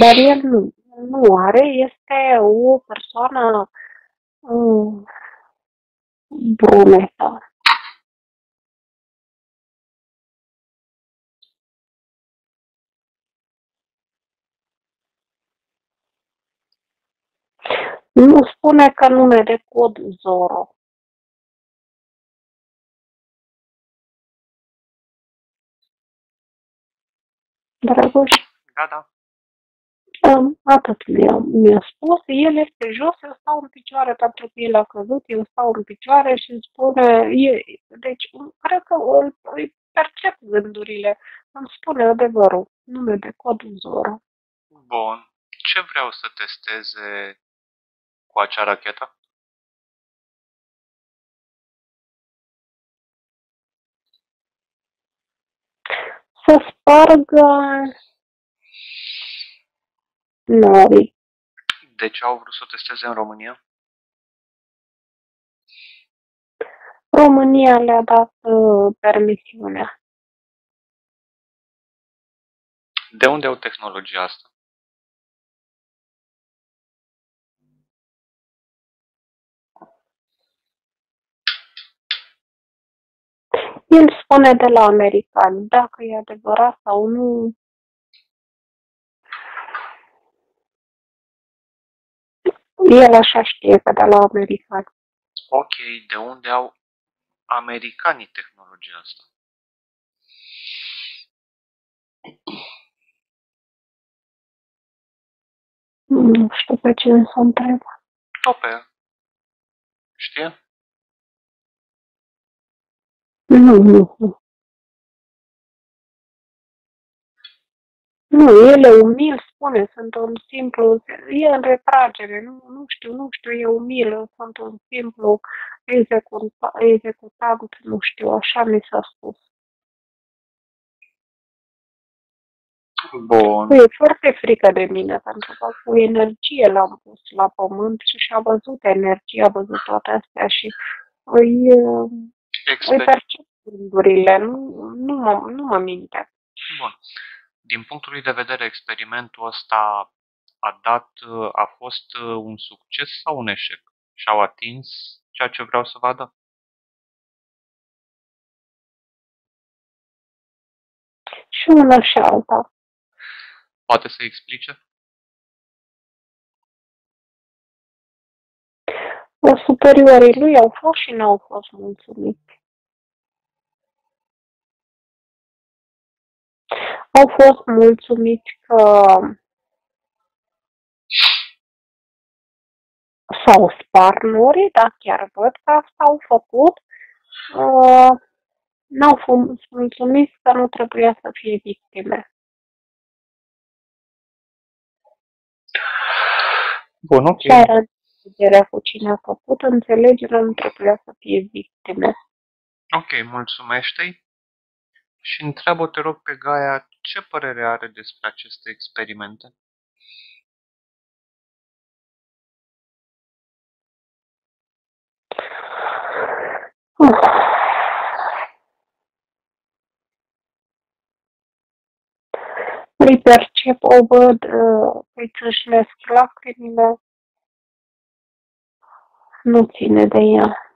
S2: Dar el nu, nu are, este o persoană uh, brunetă. Nu spune că nume de cod Zoro. Drăguș,
S1: Da, da.
S2: um, atât mi-a, mi-a spus. El este jos, eu stau în picioare pentru că el a căzut, eu stau în picioare și îmi spune, e, deci cred că îl, îi percep gândurile. Îmi spune adevărul, nume de cod Zoro.
S1: Bun. Ce vreau să testeze cu acea rachetă?
S2: Să spargă norii.
S1: De ce au vrut să o testeze în România?
S2: România le-a dat uh, permisiunea.
S1: De unde au tehnologia asta?
S2: El spune de la americani, dacă e adevărat sau nu. El așa știe că de la americani.
S1: Ok, de unde au americanii tehnologia asta?
S2: Nu știu pe cine să întreb.
S1: Tope. Știe?
S2: Nu, nu, nu. Nu, el e umil, spune, sunt un simplu, e în retragere, nu, nu știu, nu știu, e umil, sunt un simplu executa, executant, nu știu, așa mi s-a spus.
S1: Bun.
S2: E foarte frică de mine, pentru că cu energie l-am pus la pământ și și-a văzut energia, a văzut toate astea și îi, îi
S1: Exper-
S2: percep gândurile, nu, nu, mă, nu mă minte.
S1: Bun. Din punctul lui de vedere, experimentul ăsta a dat, a fost un succes sau un eșec? Și-au atins ceea ce vreau să vadă?
S2: Și una și alta.
S1: Poate să explice?
S2: Superiorii lui au fost și n-au fost mulțumiți. Au fost mulțumiți că s-au spart norii, dar chiar văd că asta au făcut. Uh, n-au fost mulțumiți că nu trebuia să fie victime.
S1: Bun, ok.
S2: Și era înțelegerea cu cine a făcut, înțelegerea nu trebuia să fie victime.
S1: Ok, mulțumește-i și întreabă te rog pe Gaia ce părere are despre aceste experimente. Uh.
S2: îi percep, o văd, uh, păi îi țâșnesc lacrimile, nu ține de ea.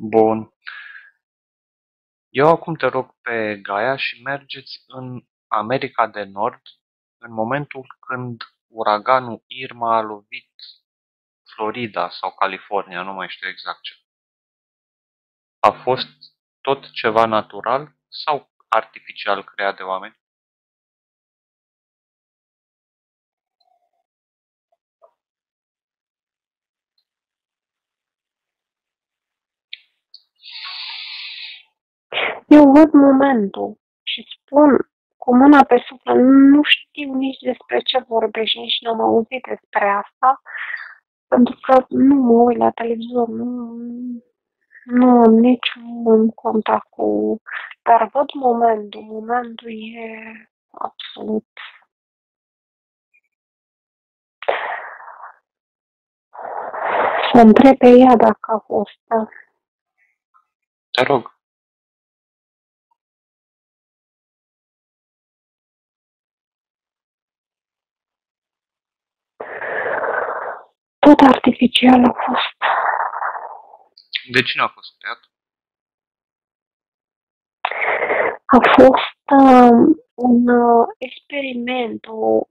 S1: Bun. Eu acum te rog pe Gaia și mergeți în America de Nord în momentul când uraganul Irma a lovit Florida sau California, nu mai știu exact ce. A fost tot ceva natural sau artificial creat de oameni?
S2: Eu văd momentul și spun cu mâna pe suflet, nu știu nici despre ce vorbești, nici nu am auzit despre asta, pentru că nu mă uit la televizor, nu, nu am niciun contact cu... Dar văd momentul, momentul e absolut... Să întreb pe ea dacă a fost.
S1: Te rog.
S2: Tot artificial a fost.
S1: De cine a fost creat?
S2: A fost uh, un uh, experiment, o...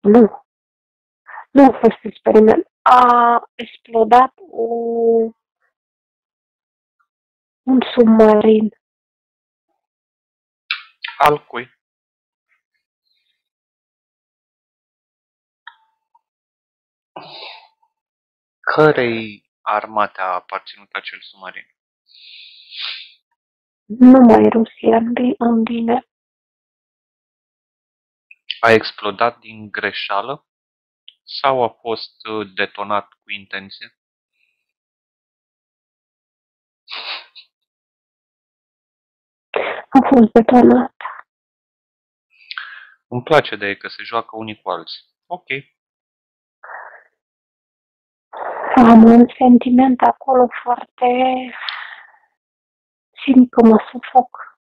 S2: Nu. Nu a fost experiment. A explodat o... un submarin.
S1: Al cui? Cărei armate a aparținut acel submarin?
S2: Numai Rusia în bine.
S1: A explodat din greșeală sau a fost uh, detonat cu intenție?
S2: A fost detonat.
S1: Îmi place de ei că se joacă unii cu alții. Ok.
S2: Am un sentiment acolo foarte... Simt că mă sufoc.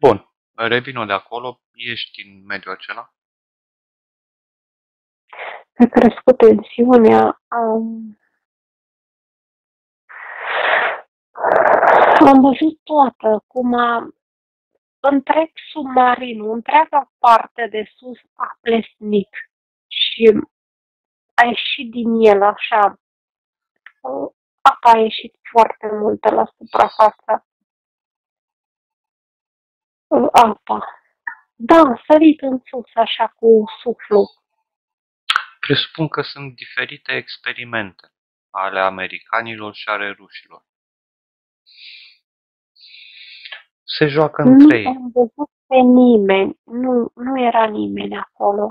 S1: Bun. Revino de acolo. Ești în mediul acela?
S2: Mi-a crescut tensiunea. Am... Am văzut toată, cum a întreg submarinul, întreaga parte de sus a plesnit și a ieșit din el așa. Apa a ieșit foarte mult la suprafață. Apa. Da, a sărit în sus, așa, cu suflu.
S1: Presupun că sunt diferite experimente ale americanilor și ale rușilor. Se joacă
S2: Nu
S1: între ei.
S2: am văzut pe nimeni. Nu, nu era nimeni acolo.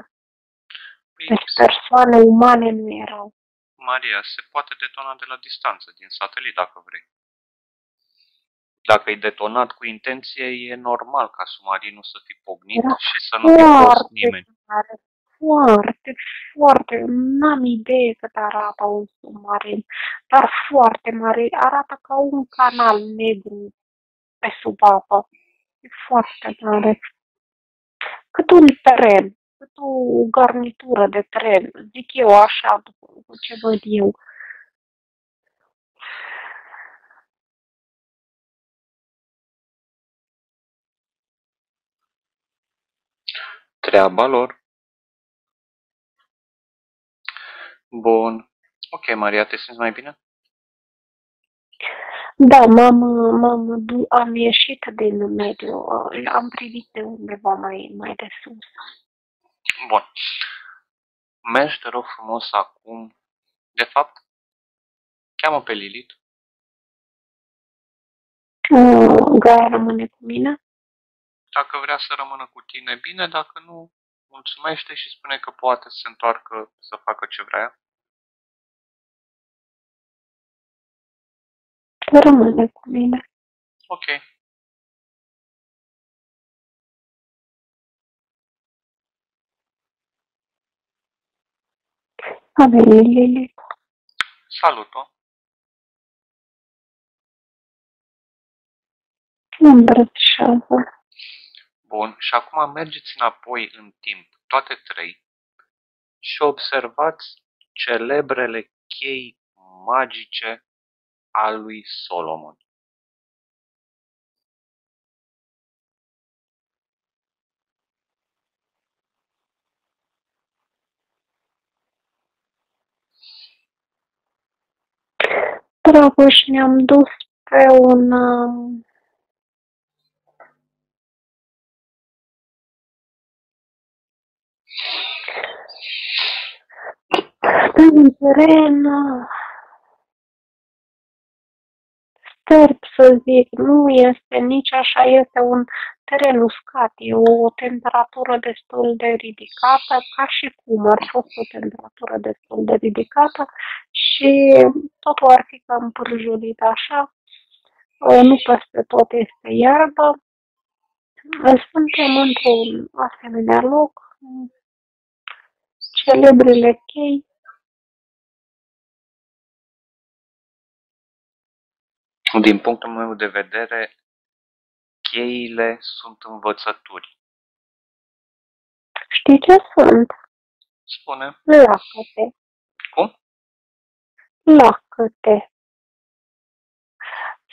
S1: Păi,
S2: Deci persoane umane nu erau.
S1: Maria, se poate detona de la distanță, din satelit, dacă vrei. Dacă e detonat cu intenție, e normal ca submarinul să fi pognit
S2: Era
S1: și să nu fi fost
S2: Foarte
S1: nimeni.
S2: tare. Foarte, foarte. N-am idee cât arată un submarin. Dar foarte mare. Arată ca un canal negru pe sub apă. E foarte mare. Cât un tren. Cât o garnitură de tren. Zic eu așa, după ce văd eu.
S1: Treaba lor. Bun. Ok, Maria, te simți mai bine?
S2: Da, m-am, m-am, du- am ieșit din mediu. uh, Am privit de undeva mai, mai de sus.
S1: Bun. Mergi, te rog frumos, acum. De fapt, cheamă pe Lilith.
S2: Uh, Gaia rămâne cu mine.
S1: Dacă vrea să rămână cu tine, bine. Dacă nu, mulțumește și spune că poate să se întoarcă să facă ce vrea.
S2: Rămâne cu mine.
S1: Ok.
S2: A venit Lili.
S1: Salut-o!
S2: Îmbrățișează.
S1: Bun, și acum mergeți înapoi în timp, toate trei, și observați celebrele chei magice a lui Solomon.
S2: Dragoș, ne-am dus pe un... um, pe un teren uh, sterp, să zic, nu este nici așa, este un teren uscat, e o temperatură destul de ridicată, ca și cum ar fi fost o temperatură destul de ridicată și totul ar fi cam pârjulit așa, Uh, nu peste tot este iarbă. Uh, Suntem într-un asemenea loc, uh, celebrele chei,
S1: Din punctul meu de vedere, cheile sunt învățături.
S2: știi ce sunt?
S1: Spune,
S2: Lacăte.
S1: cum?
S2: Lacăte.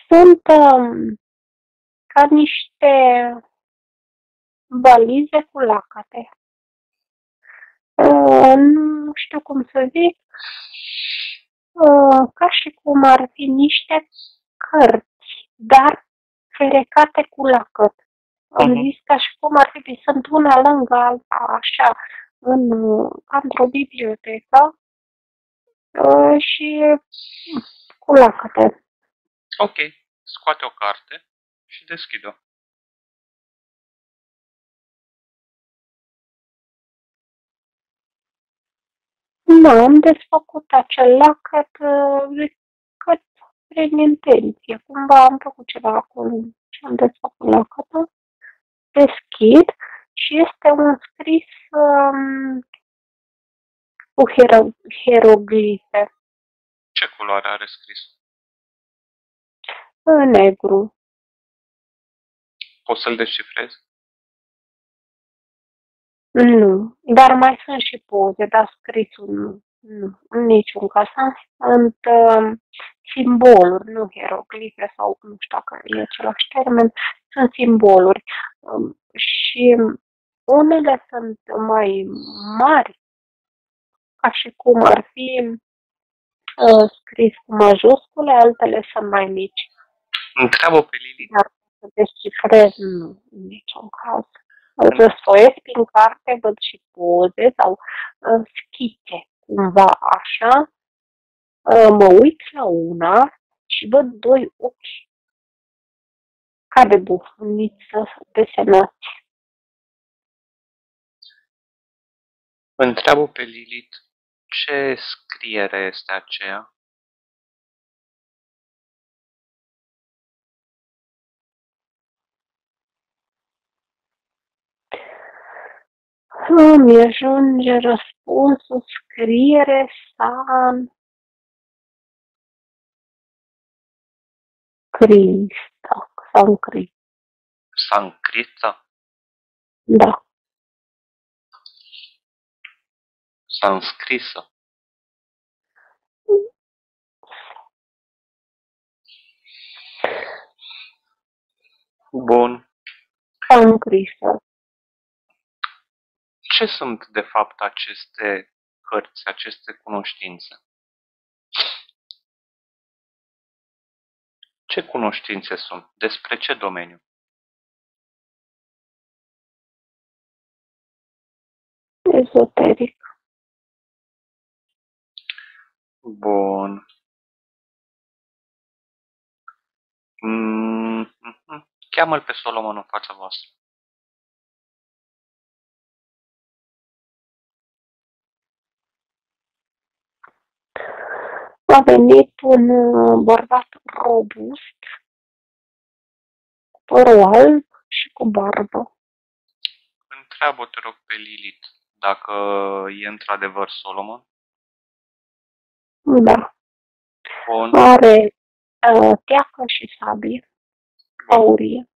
S2: Sunt um, ca niște balize cu lacăte. Uh, nu știu cum să zic, uh, ca și cum ar fi niște cărți, dar ferecate cu lacăt. Am
S1: Mhm.
S2: zis ca și cum ar fi, sunt una lângă alta, așa, în, ca într-o bibliotecă uh, și cu lacăte.
S1: Ok, scoate o carte și deschide-o.
S2: Nu, am desfăcut acel lacăt uh, cât prin intenție. Cumva am făcut ceva acolo și am desfăcut lacătul. Deschid și este un scris um, cu hiero- hieroglife
S1: Ce culoare are scris?
S2: în negru.
S1: Poți să-l descifrezi?
S2: Nu, dar mai sunt și poze, dar scrisul nu. Nu, în niciun caz. Sunt um, simboluri, nu hieroglife sau nu știu dacă e același termen, sunt simboluri. Um, și unele sunt mai mari, ca și cum ar fi uh, scris cu majuscule, altele sunt mai mici.
S1: Întreabă pe Lili.
S2: Să descifrez, nu, în niciun caz. Răsfoiesc prin carte, văd și poze sau uh, schițe, cumva așa. Uh, mă uit la una și văd doi ochi ca de bufuniță desenați.
S1: Întreabă pe Lilith ce scriere este aceea.
S2: Îmi ajunge răspunsul scriere San Crista. San Crista,
S1: Sancrița?
S2: da.
S1: Sanscrisă? Bun.
S2: San Crista.
S1: Ce sunt, de fapt, aceste cărți, aceste cunoștințe? Ce cunoștințe sunt? Despre ce domeniu?
S2: Ezoteric.
S1: Bun. Mm, mhm. Cheamă-l pe Solomon în fața voastră.
S2: A venit un uh, bărbat robust, cu părul alb și cu barbă.
S1: Întreabă, te rog, pe Lilith dacă e într-adevăr Solomon.
S2: Da.
S1: Bun.
S2: Are uh, teacă și sabie aurie.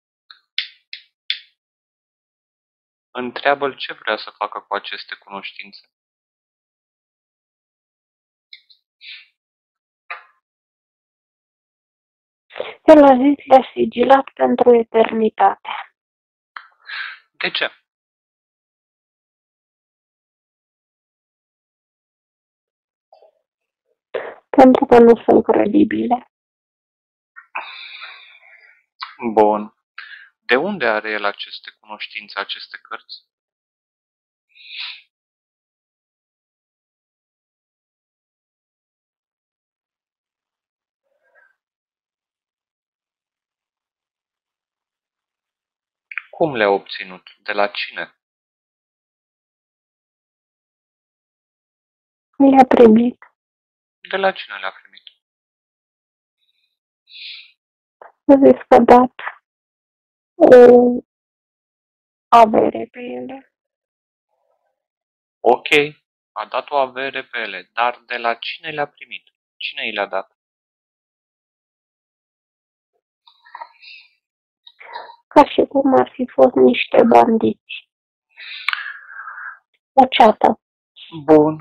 S1: Întreabă-l ce vrea să facă cu aceste cunoștințe.
S2: El a zis le-a sigilat pentru eternitate.
S1: De ce?
S2: Pentru că nu sunt credibile.
S1: Bun. De unde are el aceste cunoștințe, aceste cărți? Cum le-a obținut? De la cine?
S2: Le-a primit.
S1: De la cine le-a primit?
S2: A zis că a dat o avere pe ele.
S1: Ok, a dat o avere pe ele, dar de la cine le-a primit? Cine i le-a dat?
S2: Ca și cum ar fi fost niște bandiți. O ceată.
S1: Bun.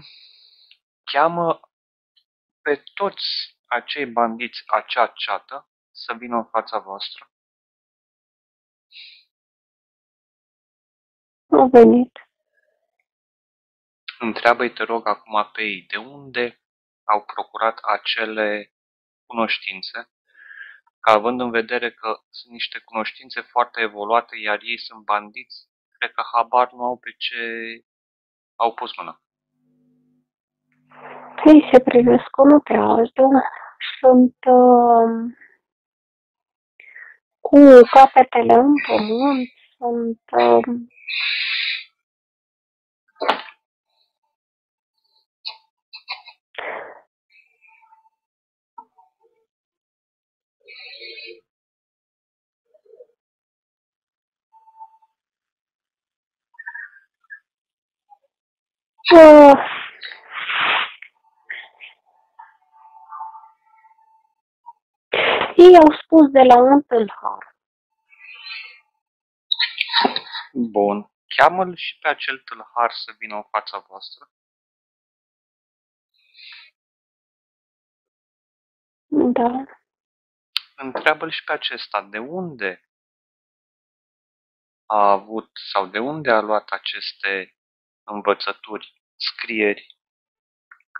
S1: Cheamă pe toți acei bandiți, acea ceată, să vină în fața voastră.
S2: Au venit.
S1: Întreabă-i, te rog, acum pe ei, de unde au procurat acele cunoștințe, că având în vedere că sunt niște cunoștințe foarte evoluate, iar ei sunt bandiți, cred că habar nu au pe ce au pus mâna.
S2: Ei se privesc unul pe altul, sunt uh, cu capetele în pământ, sunt uh, uh, ei au spus de la un tâlhar.
S1: Bun. Cheamă-l și pe acel tâlhar să vină în fața voastră.
S2: Da.
S1: Întreabă-l și pe acesta de unde a avut sau de unde a luat aceste învățături, scrieri,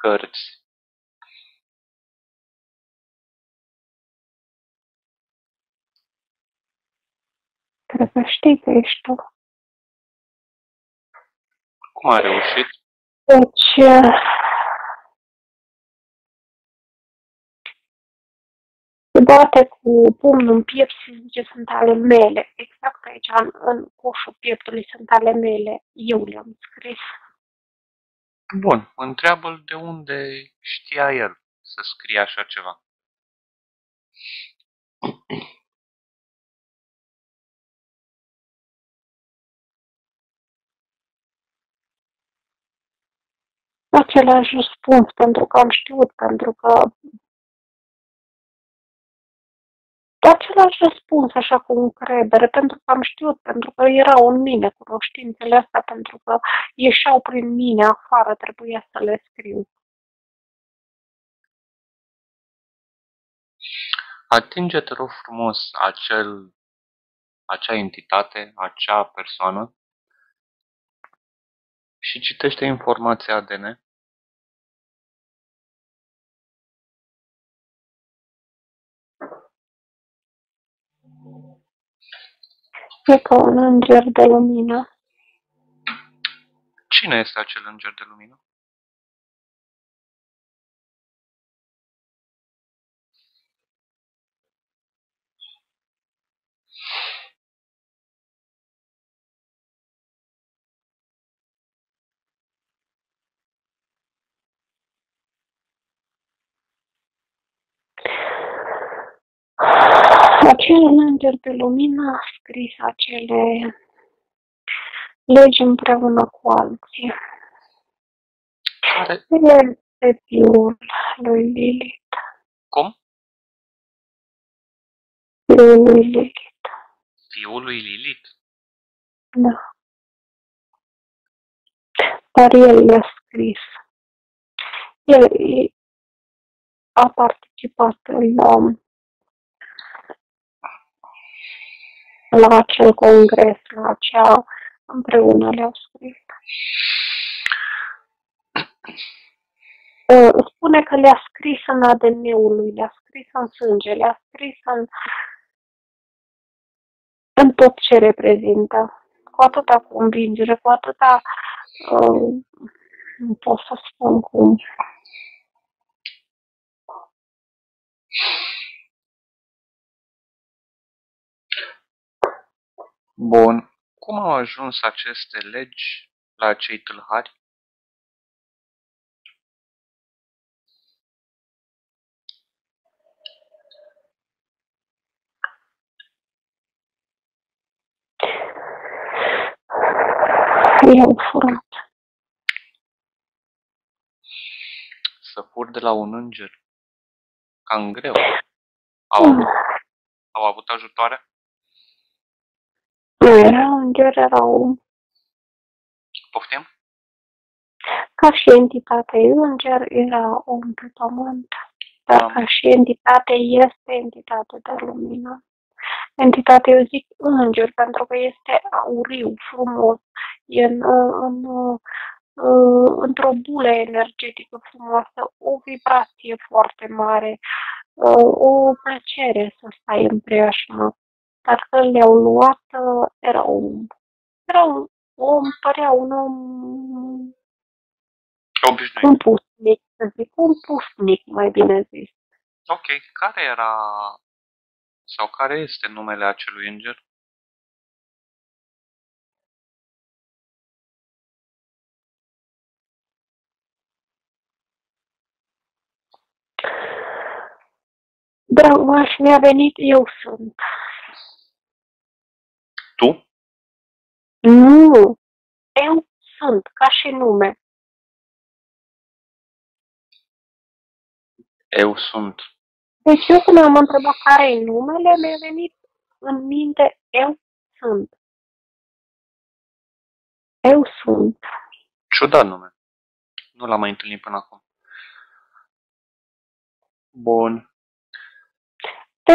S1: cărți.
S2: Cred că știi că ești tu.
S1: Cum a reușit?
S2: Deci, se bate cu pumnul în piept și zice sunt ale mele. Exact aici, în, în coșul pieptului, sunt ale mele. Eu le-am scris.
S1: Bun. Întreabă-l de unde știa el să scrie așa ceva.
S2: Același răspuns, pentru că am știut, pentru că același răspuns, așa cu încredere, pentru că am știut, pentru că erau în mine cunoștințele astea, pentru că ieșeau prin mine afară, trebuia să le scriu.
S1: Atinge, te rog frumos, acel, acea entitate, acea persoană și citește informația ADN.
S2: E ca un înger de lumină.
S1: Cine este acel înger de lumină?
S2: Acel înger de lumină a scris acele legi împreună cu alții.
S1: Care,
S2: Ele este fiul lui Lilith.
S1: Cum?
S2: Fiul lui Lilith.
S1: Fiul lui Lilith?
S2: Da. Dar el i-a scris. El a participat la, la acel congres, la acea împreună le-au scris. Ă, spune că le-a scris în ADN-ul lui, le-a scris în sânge, le-a scris în, în tot ce reprezintă. Cu atâta convingere, cu atâta uh, nu pot să spun cum.
S1: Bun. Cum au ajuns aceste legi la cei tâlhari?
S2: I-au furat.
S1: Să fur de la un înger? Cam greu. Au avut, au avut ajutoare?
S2: Nu era înger, erau
S1: Poftim?
S2: ca și entitate înger, era om pe pământ. Dar
S1: Am.
S2: ca și entitate este entitate de lumină. Entitate, eu zic înger, pentru că este auriu, frumos, e în, în, în, într-o bulă energetică frumoasă, o vibrație foarte mare, o plăcere să stai în preajmă. Dar când le-au luat, era un, era un om, părea un om,
S1: Obișnuit.
S2: un pusnic, să zic, un pusnic, mai bine zis.
S1: Ok. Care era sau care este numele acelui înger?
S2: Dragmaș mi-a venit, eu sunt.
S1: Tu?
S2: Nu, eu sunt, ca și nume.
S1: Eu sunt.
S2: Deci eu când am întrebat care e numele, mi-a venit în minte, eu sunt. Eu sunt.
S1: Ciudat nume. Nu l-am mai întâlnit până acum. Bun.
S2: Te,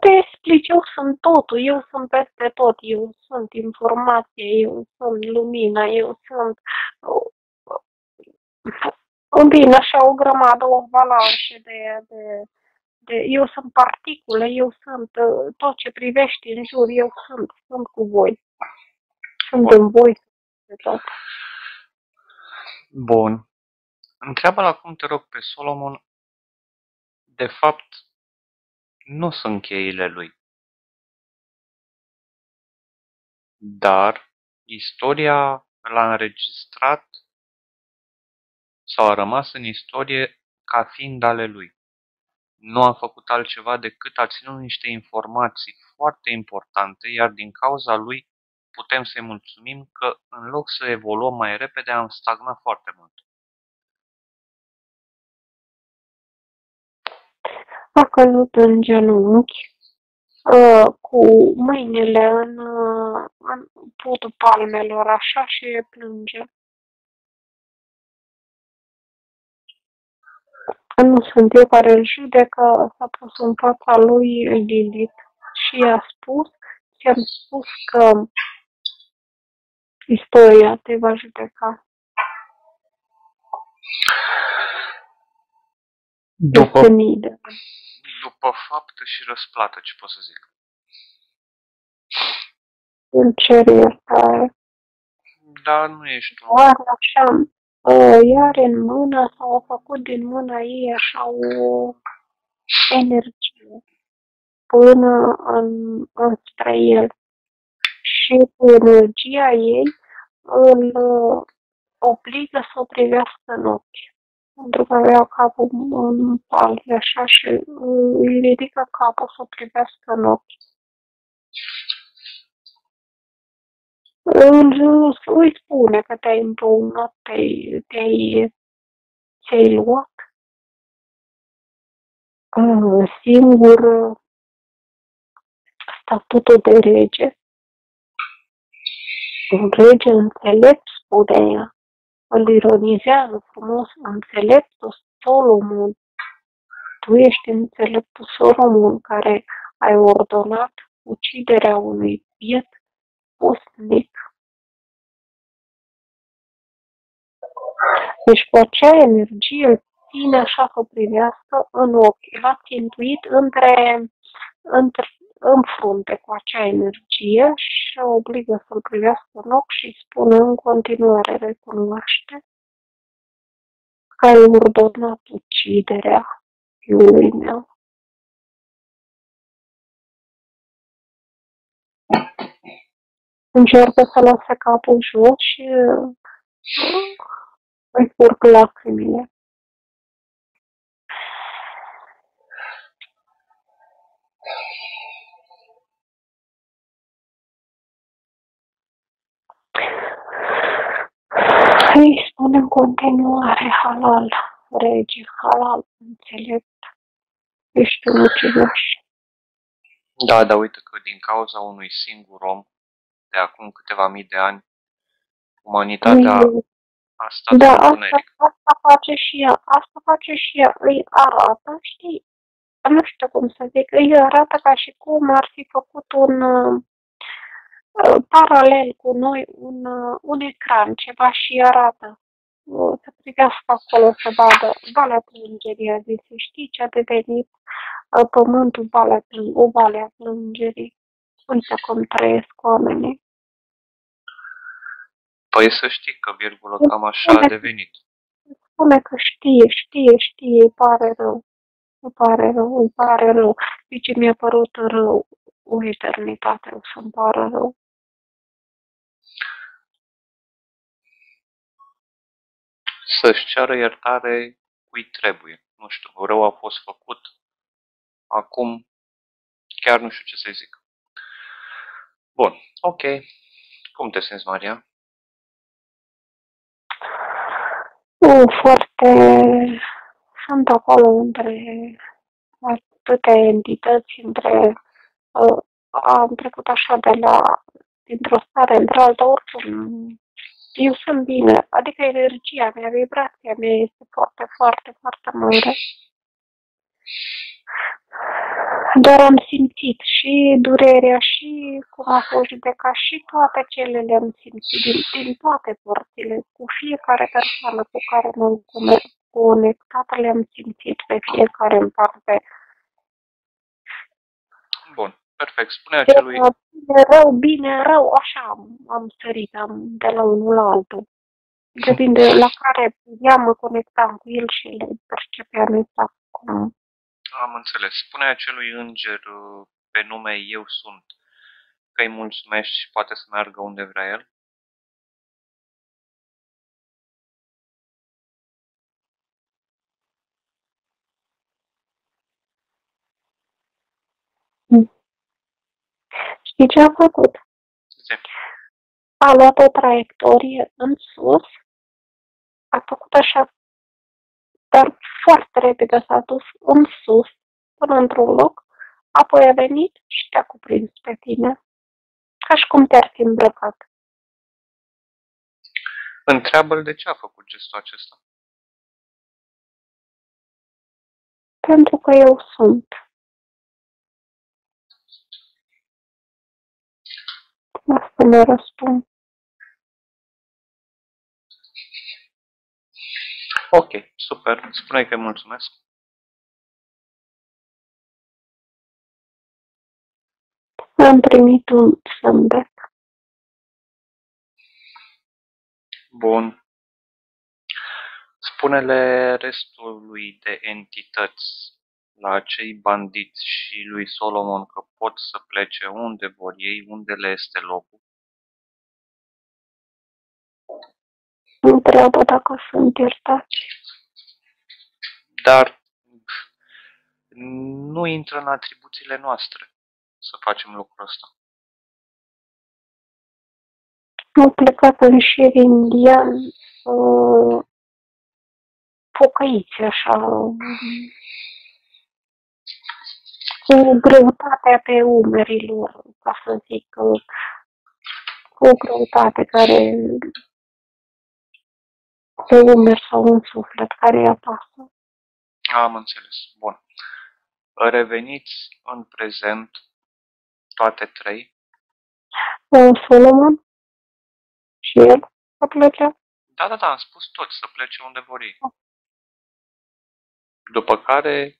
S2: te explic, eu sunt totul, eu sunt peste tot, eu sunt informație, eu sunt lumină, eu sunt bine, așa o grămadă, o avalanșă de, de, de, eu sunt particule, eu sunt uh, tot ce privești în jur, eu sunt, sunt cu voi. Sunt
S1: Bun.
S2: în voi de tot.
S1: Bun. Întreabă-l acum, te rog, pe Solomon. De fapt, nu sunt cheile lui. Dar istoria l-a înregistrat sau a rămas în istorie ca fiind ale lui. Nu a făcut altceva decât a ținut niște informații foarte importante, iar din cauza lui putem să-i mulțumim că în loc să evoluăm mai repede, am stagnat foarte mult.
S2: A căzut în genunchi, uh, cu mâinile în, uh, în putul palmelor, așa, și plânge. Nu sunt eu care îl judecă, s-a pus în fața lui Lilith și i-a spus, ți-am spus că istoria te va judeca.
S1: După,
S2: Este mii de
S1: după faptă și răsplată, ce pot să zic.
S2: îl cer iertare.
S1: Dar nu ești tu.
S2: Doar așa, uh, iar în mână sau a făcut din mâna ei așa o energie până în, înspre el. Și cu energia ei îl uh, obligă să o privească în ochi. Pentru că avea capul în palme așa și uh, îi ridică capul să o privească în ochi. Îl, îi spune că te-ai împreunat, te-ai, te-ai ți-ai luat uh, singur uh, statutul de rege. Un rege înțelept, spune ea. Îl ironizează frumos, înțeleptul Solomon. Tu ești înțeleptul Solomon care ai ordonat uciderea unui biet pusnic. Deci cu acea energie îl ține așa să privească în ochi. L-a țintuit între, între, în frunte cu acea energie și o obligă să-l privească în ochi și îi spune în continuare recunoaște că ai ordonat uciderea fiului meu. Încearcă să lase capul jos și îi curg lacrimile. Îi spune în continuare halal, rege, halal, înțelept, ești un ucigaș.
S1: Da, dar uite că din cauza unui singur om, de acum câteva mii de ani, umanitatea a stat
S2: Da,
S1: în
S2: asta,
S1: întuneric.
S2: asta face și ea, asta face și ea, îi arată, știi, nu știu cum să zic, îi arată ca și cum ar fi făcut un uh, uh, paralel cu noi, un, uh, un ecran, ceva și îi arată. Uh, Să privească acolo, să vadă Valea Plângerii, a zis, știi ce a devenit uh, pământul Valea, Plân- o Valea Plângerii. Uite cum trăiesc oamenii.
S1: Păi să știi că virgulă cam așa a devenit.
S2: spune că știe, știe, știe, îi pare rău. Îi pare rău, îi pare rău. Zice, mi-a părut rău o eternitate, o să-mi pară rău.
S1: Să-și ceară iertare cui trebuie. Nu știu, rău a fost făcut. Acum chiar nu știu ce să zic. Bun, ok. Cum te simți, Maria?
S2: Nu, foarte... Sunt acolo între atâtea entități, între... Uh, am trecut așa de la... dintr-o stare într-alta, oricum eu sunt bine, adică energia mea, vibrația mea este foarte, foarte, foarte mare. Dar am simțit și durerea și cum a fost judecat și toate cele le-am simțit din, din toate părțile, cu fiecare persoană cu care m-am come- conectat, le-am simțit pe fiecare în parte.
S1: Bun, perfect. Spune acelui...
S2: Era bine, rău, bine, rău, așa am, am sărit am, de la unul la altul. Depinde la care ea mă conectam cu el și le percepeam exact cum
S1: Am înțeles. Spune acelui înger uh, pe nume Eu sunt că îi mulțumești și poate să meargă unde vrea el?
S2: Știi ce a făcut?
S1: Zi.
S2: A luat o traiectorie în sus, a făcut așa, dar foarte repede s-a dus în sus, până într-un loc, apoi a venit și te-a cuprins pe tine, ca și cum te-ar fi îmbrăcat.
S1: Întreabă-l de ce a făcut gestul acesta.
S2: Pentru că eu sunt. Asta ne răspund.
S1: Ok, super. Spune că îi mulțumesc.
S2: Am primit un zâmbet.
S1: Bun. Spune-le restului de entități la acei bandiți și lui Solomon că pot să plece unde vor ei, unde le este locul.
S2: Întreabă dacă sunt iertați.
S1: Dar nu intră în atribuțiile noastre să facem lucrul ăsta.
S2: Au plecat în șir indian uh, pocăiți, așa, cu greutatea pe umerilor, ca să zic, cu o greutate care pe umeri sau în suflet, care îi apasă.
S1: Am înțeles. Bun. Reveniți în prezent toate trei.
S2: Solomon și el să plece.
S1: Da, da, da, am spus toți să plece unde vor ei. După care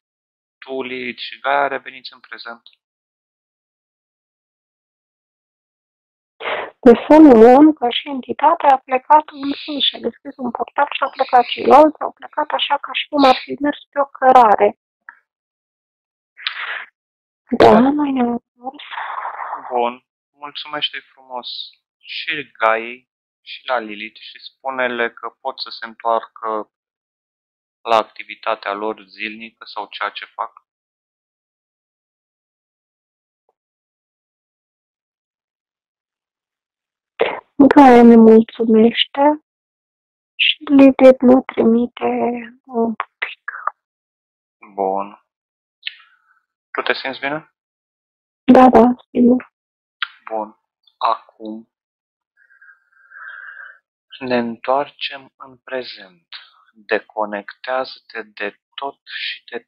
S1: tu, Lilith și Gaia reveniți în prezent.
S2: De Solomon, ca și entitate, a plecat în sus, a deschis un portal și a plecat. Ceilalți au plecat așa ca și cum ar fi mers pe o cărare. Da, mai ne
S1: Bun. Mulțumește frumos și Gai și la Lilith și spune-le că pot să se întoarcă la activitatea lor zilnică sau ceea ce fac?
S2: Gaia ne mulțumește și Lilith nu trimite un pic.
S1: Bun. Tu te simți bine?
S2: Da, da, sigur.
S1: Bun. Acum ne întoarcem în prezent. Deconectează-te de tot și de